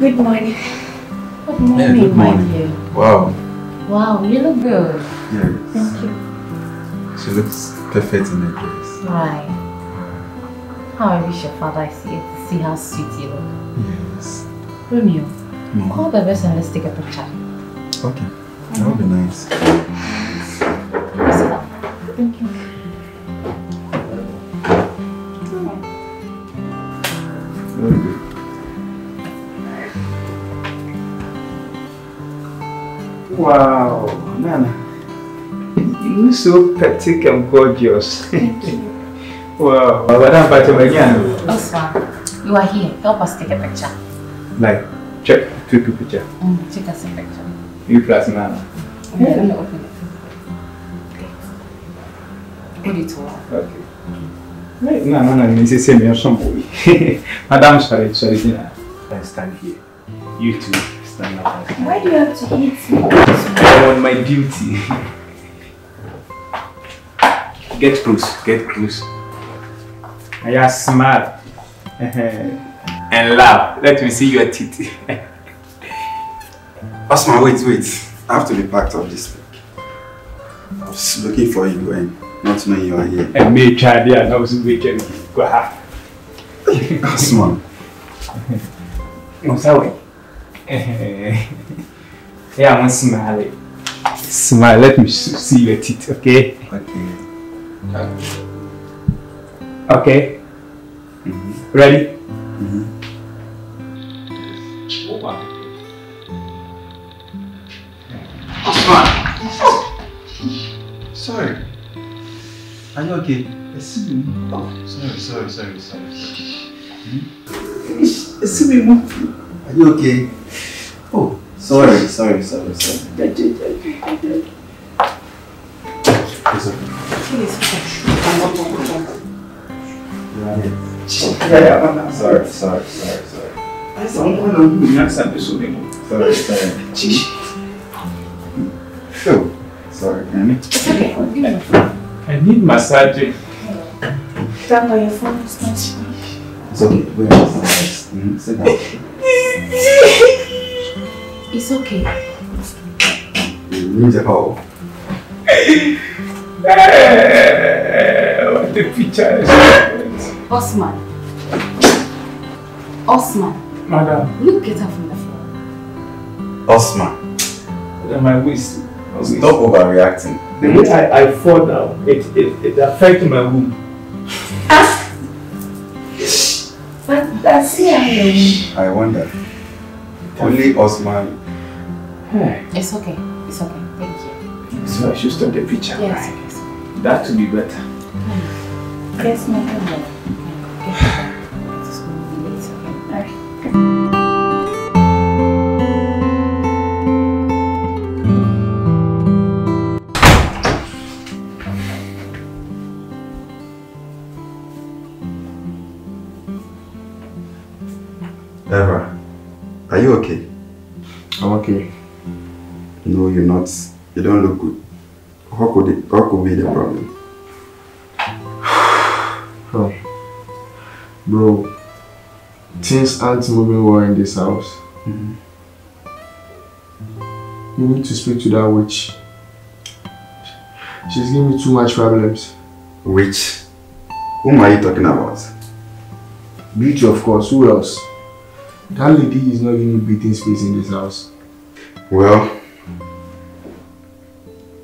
Good morning. Good morning, Yeah, good my morning. dear. Wow. Wow, you look good. Yes. Thank you. She looks perfect in her dress. Right. How I wish your father is here to see how sweet you look. Yes. Romeo, Mom. call the rest and let's take a picture. Okay. That would be nice. Thank you. Very good. Wow, Nana. You look so petite and gorgeous. Thank you. Wow. Madam Patamanian. Osman, you are here. Help us take a picture. Like, check, take a picture. Mm, take us a picture. You plus Nana. I'm gonna open it. Put it to her. Okay. Right, no, no, no, this is same somebody. Madam, sorry, sorry, Dina. I stand here. You two stand up. Why do you have to hit me? I on my duty. Get close, get close. I am smart. and laugh. Let me see your teeth. Asma, wait, wait. I have to be packed up this week. I was looking for you and not knowing you are here. and me try there, and I was waiting. Go ahead. Asma. No, sorry. Yeah, I'm smile. Smile. Let me see your teeth, okay? Okay. Okay. Ready? Sorry. Are you okay? Oh, sorry, sorry, sorry, sorry. sorry. Are you okay? Oh, sorry, sorry, sorry, sorry. It's okay. Yeah, yeah, Sorry, sorry, sorry, sorry. Sorry, Sorry, sorry. Oh, sorry, Annie. I need massage. Grandpa, your phone is not It's okay. Wait, mm, sit down. It's okay. You need a hole. What the picture is. Osman. Osman, Madam, will you get up from the floor? Osman, my waist. stop overreacting. The way I, I fall down, it, it, it affects my womb. But that's here. I wonder. Only Osman. It's okay. It's okay. Thank you. So I should stop the picture, Yes, right? yes. That would be better. Yes, no problem. Are you okay? I'm okay. No, you're not. You don't look good. What could it, what could be the problem? Oh. Bro, things aren't moving well in this house. Mm-hmm. You need to speak to that witch. She's giving me too much problems. Witch? Whom are you talking about? Beauty, of course. Who else? That lady is not giving me breathing space in this house. Well,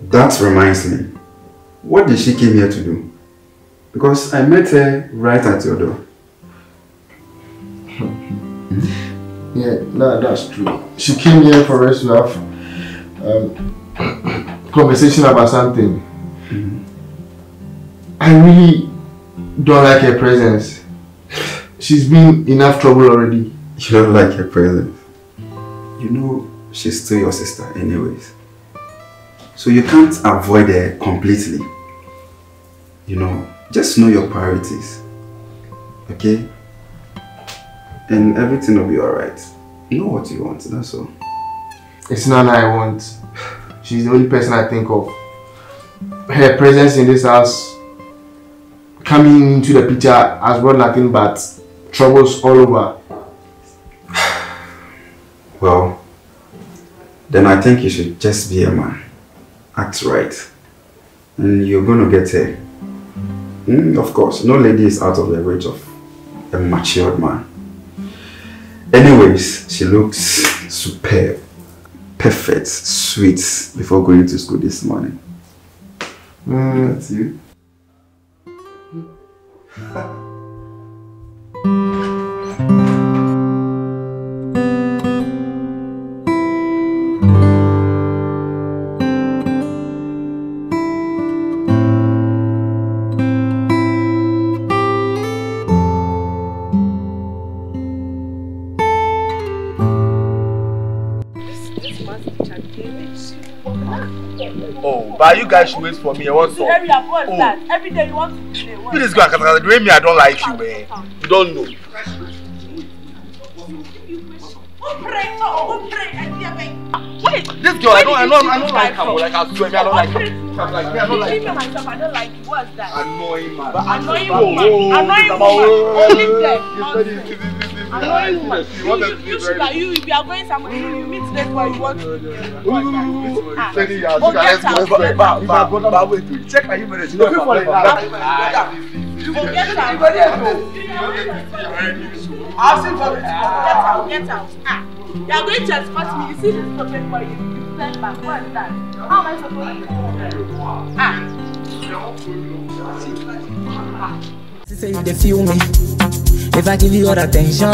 that reminds me. What did she came here to do? Because I met her right at your door. Yeah, that, that's true. She came here for us to have um, conversation about something. I really don't like her presence. She's been enough trouble already. You don't like her presence. You know, she's still your sister anyways. So you can't avoid her completely. You know, just know your priorities. Okay? And everything will be alright. You Know what you want, that's all. It's Nana I want. She's the only person I think of. Her presence in this house coming into the picture has brought nothing but troubles all over. Well, then I think you should just be a man. Act right. And you're gonna get her. Mm, of course, no lady is out of the reach of a matured man. Anyways, she looks superb, perfect, sweet before going to school this morning. Mm, That's you. but you guys should wait for me. I want some. Up, what's Oh. that? Every day you want to play. Guy, Katakata, the way me, I don't like you, man. You don't know. Wait, This girl, I don't, I don't, I don't like her. Like I swear, me, I don't like her. I'm like, me, I don't like her. myself, I don't like you. What's that? Annoying man. Annoying Oh, woman. oh, oh, Annoying woman. oh, oh, Only oh, them. oh, Annoying woman. You, should like you. If you are going somewhere, you, you meet this boy. You want to. Ah. Yeah, Oh, get go, out. Ba- out. ba- ba- ba- wait, check my email. She's looking for it. You go get out. I'll see for it. Get out. Get out. Ah. You are going to escort me. You see this problem for you. You stand back. What's that? How am I supposed to? Ah. You dey feel me if I give you all attention.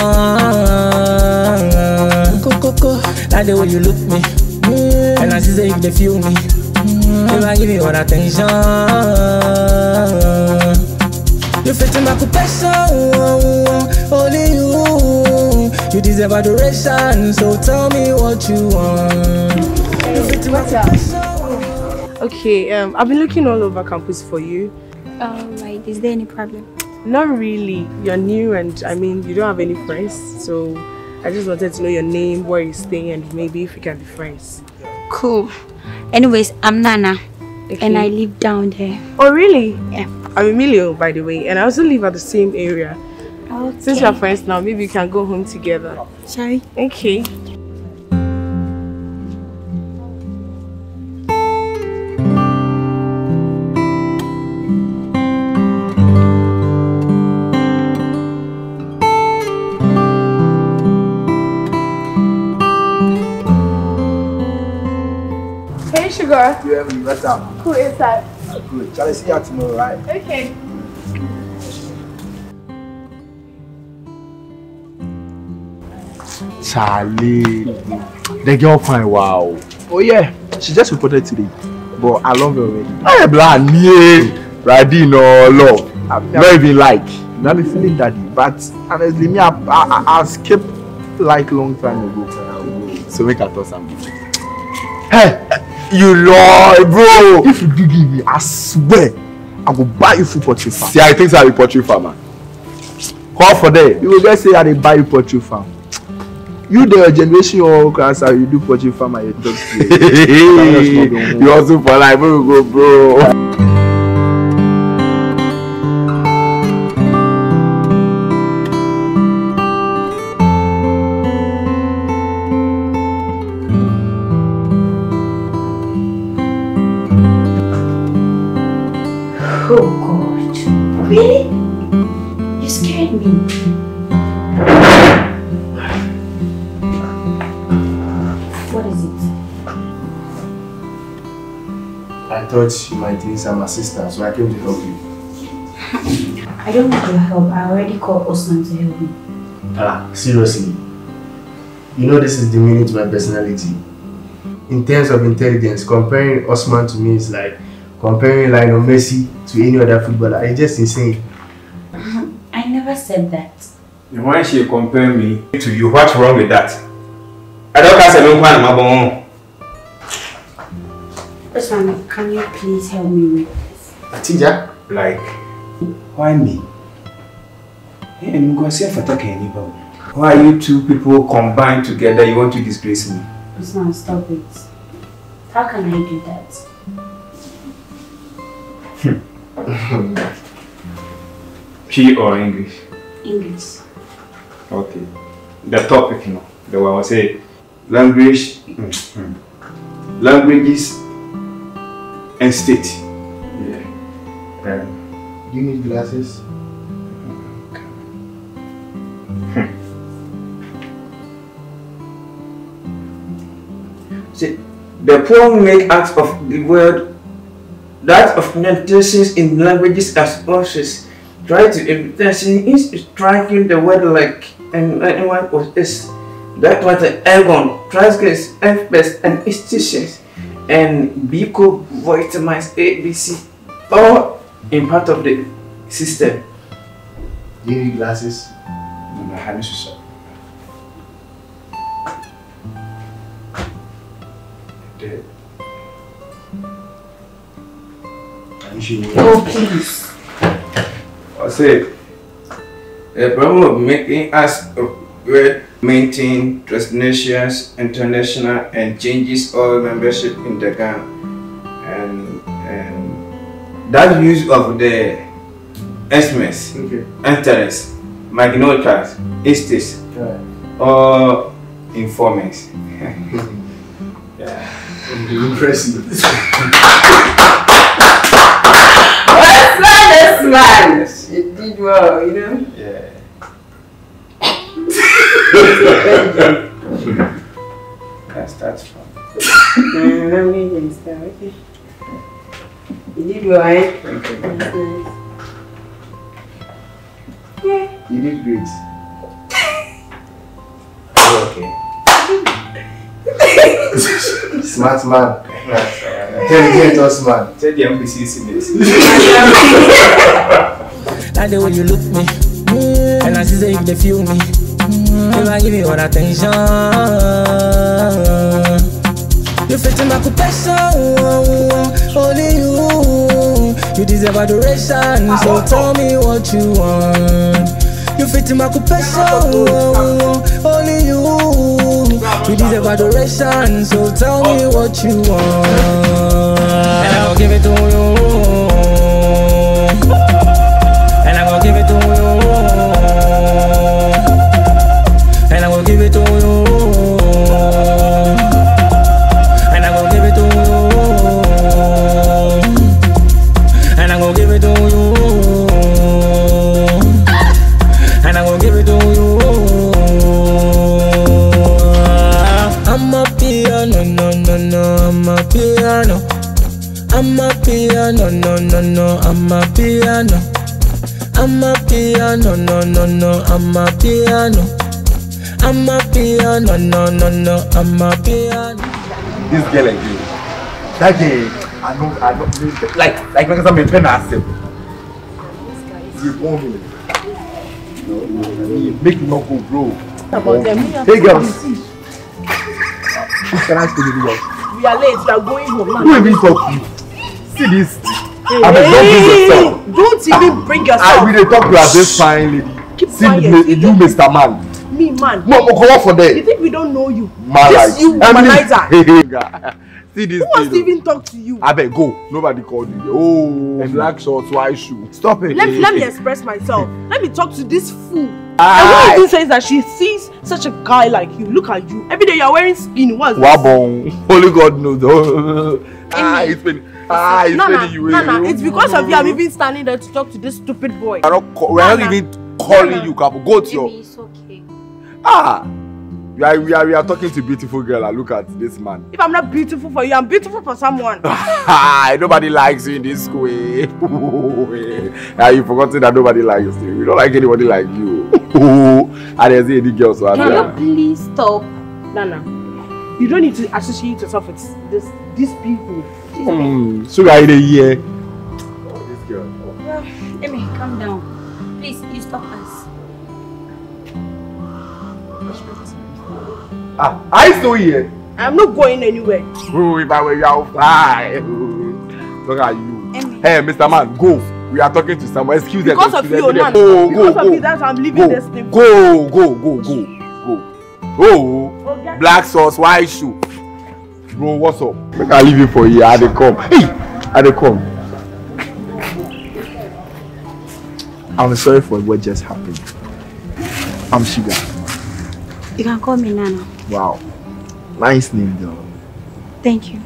Coco, like the way you look me, and I see say you dey feel me if I give you all attention. You fit in my confession, only you. You deserve adoration, so tell me what you want. You fit in my confession. Okay, um, I've been looking all over campus for you. Alright, is there any problem? Not really. You're new and I mean, you don't have any friends. So I just wanted to know your name, where you stay, and maybe if we can be friends. Cool. Anyways, I'm Nana. And I live down there. Oh, really? Yeah. I'm Emilio, by the way, and I also live at the same area. Since we're friends now, maybe we can go home together. Sorry? Okay. Sugar. You have what's up? Who is that? Good. Shall I see you tomorrow, right? Okay. Charlie, the girl fine, wow. Oh yeah, she just reported today, but I love her already. Hey, blah, yeah, ready no love. Not even like. Now be feeling daddy, but honestly, me I I, I, I skip like long time ago. So make I talk something. Hey, you lord, bro. If you do give me, I swear, I will buy you food poultry farm. See, I think so I be poultry farmer. Call for there. You will just say I dey buy you poultry farm. You the generation or class how you do poultry farm and you talk to you also for life, go, bro. Thought you might need some assistance, so I came to help you. I don't need your help. I already called Osman to help me. Ah, seriously. You know this is demeaning to my personality. In terms of intelligence, comparing Osman to me is like comparing Lionel Messi to any other footballer. It's just insane. I never said that. And why she compare me to you? What's wrong with that? I don't cast a long plan, my bon. Osman, can you please help me with this? Atija? Like, why me? Eh, hey, I'm going to say for talking anybody. Why you two people combined together? You want to disgrace me? Osman, stop it. How can I do that? P or English? English. Okay. The topic, you know, the one I say language, mm, mm, languages and state. Yeah. Um, Do you need glasses? See, the poor make acts of the word that of pronunciations in languages as process. Try to imitation is striking the word like and anyone was is that was the ergon, transgress, fbest and institutions and Biko vitamins ABC all in part of the system. Do you need glasses? No, no, I necessary. Dead. Are you sure? Oh, please. I say, the problem of making us aware, maintain trust nations, international, and changes all membership in the gang. And, and that use of the estimates, Okay. interest, magnotas, estes, Right. or informants. yeah. Impressive. What's that, this man? You did well, you know? Yeah. That's that's fun. Let me just start, okay? You did well, eh? Thank you. That's nice. You did great. okay. Smart man. Intelligent Osman. Tell the MPC this. Like the way you look me, and I see say you feel me. If I give you all attention, you fit in my occupation. Only you, you deserve adoration. So tell me what you want. You fit in my occupation. Only you, you deserve adoration. So tell me what you want, and I'll give it to you. And I'm gonna give it to you. I'm a piano, no, no, no, I'm a piano. I'm a piano, no, no, no, I'm a piano. I'm a piano, no, no, no, I'm a piano. This girl again. That girl, I know, I know. Like, like, like, I'm a trainer. This guy you want me. No, no, I mean, make me not go, bro. About them. We are Hey, girls. busy. Can I speak to you guys? We are late. We are going home now. Who even talk to you? See this. Hey, I mean, don't bring yourself. Don't even bring yourself. I will talk to her, this fine lady. Keep See, quiet. me- you, Mr. Man. Me, man. Mom, come on for there. You think we don't know you? Man, this like, you womanizer. See this Who wants to even talk to you? I bet go. Nobody called you. Oh, black shorts, white shoe. Stop it. Let, let me express myself. Let me talk to this fool. Ah. And what he says that she sees such a guy like you. Look at you. Every day you are wearing skin. What's this? Wabong. Holy God knows. Ah, it's been. Ah, it's no, been no, you. no, no. It's because of you I'm even standing there to talk to this stupid boy. We're not, call, we're not even calling you, Kapo. Go to your. It's okay. Ah. We are, we, are, we are talking to beautiful girl and look at this man. If I'm not beautiful for you, I'm beautiful for someone. Ah, nobody likes you in this way. ah, you forgotten that nobody likes you. We don't like anybody like you. and there's any girls so Can you please stop? Nana, you don't need to associate yourself with this these people. Hmm. So guy in a year. This girl. Well, Amy, calm down. Please, you stop us. Ah, I still here. I'm not going anywhere. Oh, if I were you, I'll fly. Look at you. Hey, Mr. Man, go. We are talking to someone. Excuse them. Because of you, them. Nana. Go, because go, of go. you, that's why I'm leaving Go, this thing. go, go, go, go, go. Oh, black sauce, white shoe. Bro, what's up? Make I leave you for here. I dey come. Hey, I dey come. I'm sorry for what just happened. I'm Sugar. You can call me Nana. Wow. Nice name though. Thank you.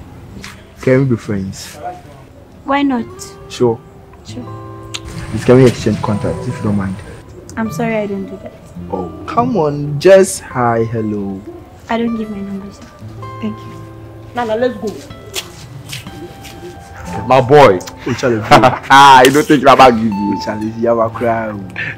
Can we be friends? Why not? Sure. Sure. Please can we exchange contacts if you don't mind? I'm sorry I don't do that. Oh, come on. Just hi, hello. I don't give my numbers. Thank you. Nana, let's go. My boy. Oh, Charlie. Ah, you don't think Raba give you. Charlie, you have a cry.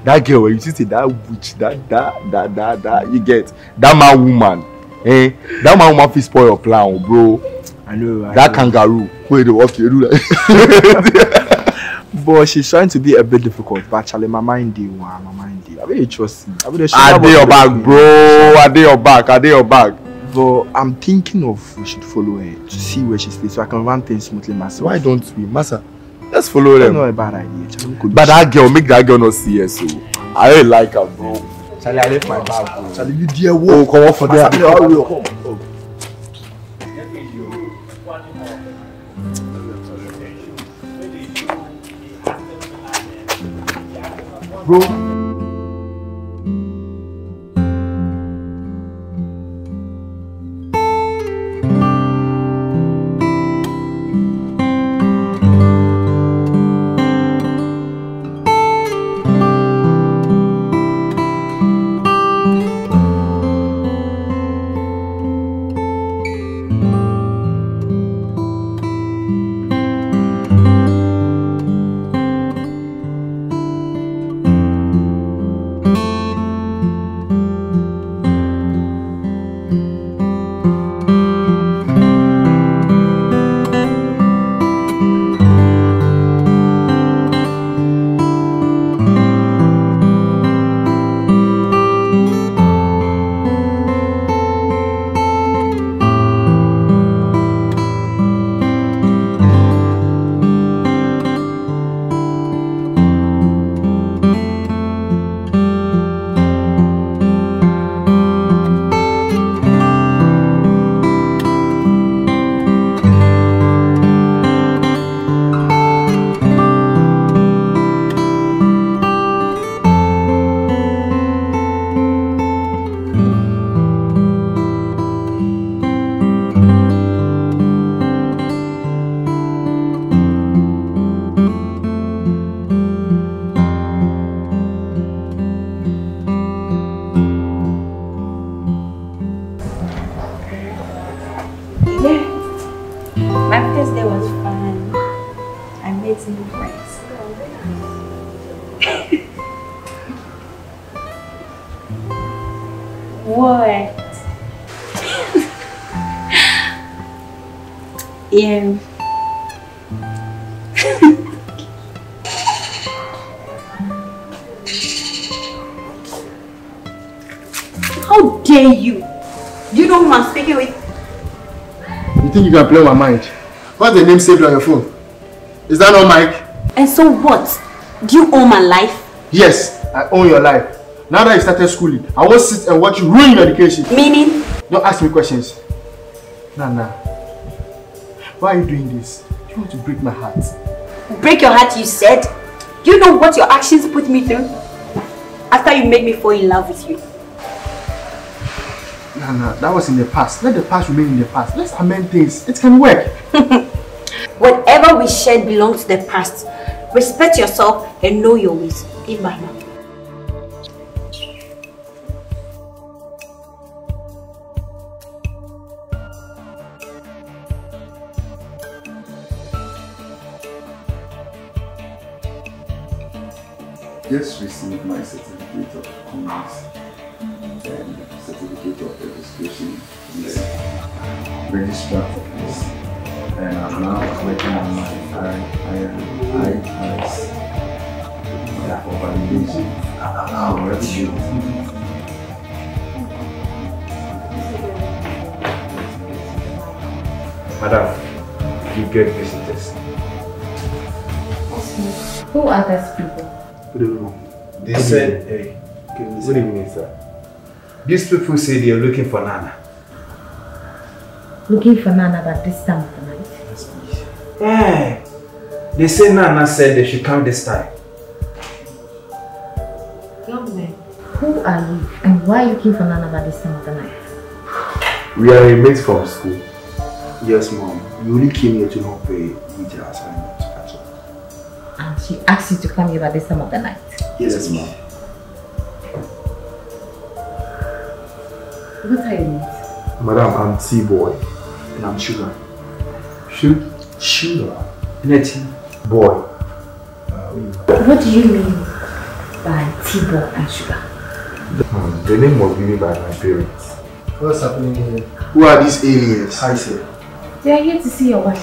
That girl, when you see that witch, that, that, that, that, that, you get that man woman. Eh? That man woman fit spoil your plan, bro. I know. I that know. kangaroo. Wait, they walk you do that. But she's trying to be a bit difficult. But Charlie, my mind dey wow, my mind dey. I really trust you. I really I dey your back, bro. I dey your back. I dey your back. But I'm thinking of we should follow her to see where she stays so I can run things smoothly myself. Why don't we, Massa? Let's follow That's them. not a bad idea. But that girl, make that girl not see us. So I really like her, bro. Charlie, I left my bag. Bro. Charlie, you dear Oh, come on for that. Massa, hurry up. Bro. Dare you? Do you know who I'm speaking with? You think you can play with my mind? What's the name saved on your phone? Is that not Mike? And so what? Do you own my life? Yes, I own your life. Now that you started schooling, I won't sit and watch you ruin your education. Meaning? Don't ask me questions. Nah, nah. Why are you doing this? You want to break my heart. Break your heart, you said? Do you know what your actions put me through? After you made me fall in love with you. Nah, uh, that was in the past. Let the past remain in the past. Let's amend things. It can work. Whatever we shared belongs to the past. Respect yourself and know your ways. Give my now. Just received my certificate of commerce mm-hmm. and certificate of registration from the registrar office. And I'm now working on my I, I, I, for validation. So let's do. Madam, you get visitors. Who are those people? Good evening. They said, hey, good evening, sir. These people say they are looking for Nana. Looking for Nana but this time of the night. Yes, please. Yeah. They say Nana said they should come this time. Young man, who are you and why are you looking for Nana by this time of the night? We are mates from school. Yes, mom. We only came here to help pay with your assignment. And she asked you to come here by this time of the night. Yes, mom. What are you names? Madam, I'm T-boy. And I'm Sugar. Shoot? Sugar. Netty. Boy. What do you mean by T-ball and sugar? Hmm, the name was given by my parents. What's happening here? Who are these aliens? I say. They are here to see your wife.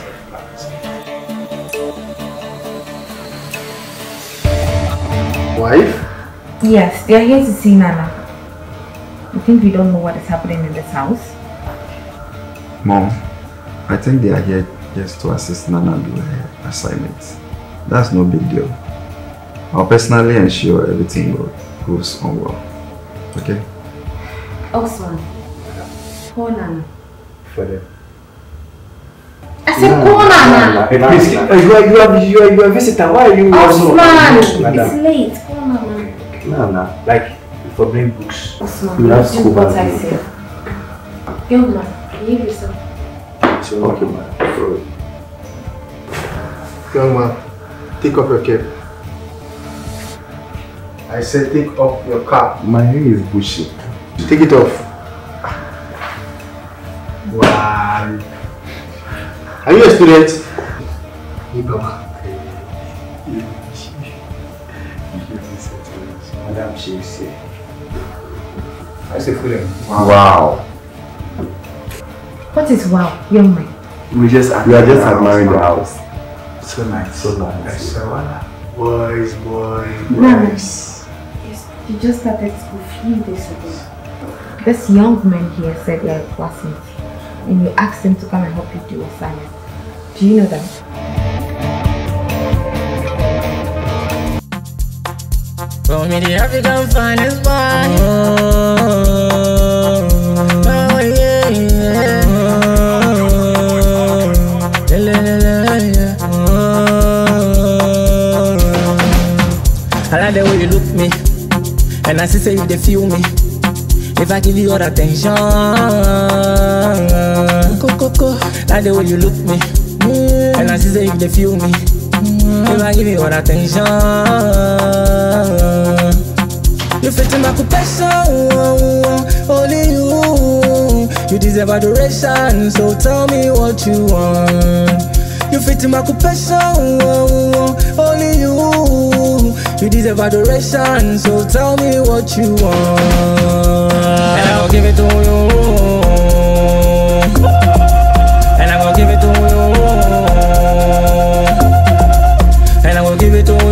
Wife? Yes, they are here to see Nana. You think we don't know what is happening in this house? Mom, I think they are here just to assist Nana do her assignments. That's no big deal. I'll personally ensure everything goes on well. Okay? Osman, call Nana. For them. I said call Nana. Hey, please, uh, you, are, you, are, you, are, you are a visitor. Why are you also... Osman, it's late. Call Nana. Nana, like, for bring books. Osman, You have do school what. I say. Young man, behave yourself. So, okay, madam. Sorry. Young man, take off your cap. I said take off your cap. My hair is bushy. Take it off. Wow. Are you a student? Madam, she is here. I say for them. Wow. What is wow, young man? We just we are just admiring the house. So nice. So nice. Boys, boys, Nana. boys. Yes, you just started school a few days ago. This young man here said you are a classmate and you asked him to come and help you do assignment. Do you know that? Call me the African finest boy. Oh, yeah, yeah. La, la, la, la, yeah. I like the way you look me, and I see say you dey feel me. If I give you all attention, go go go. Like the way you look me, and I see say you dey feel me. If I give you all attention, Nifete nakupesa oh, Only you. You deserve adoration So tell me what you want. You fit in Nifete nakupesa oh, Only you. You deserve adoration So tell me what you want. And I'll give it to you. And I'll give it to you. And I'll give it to you.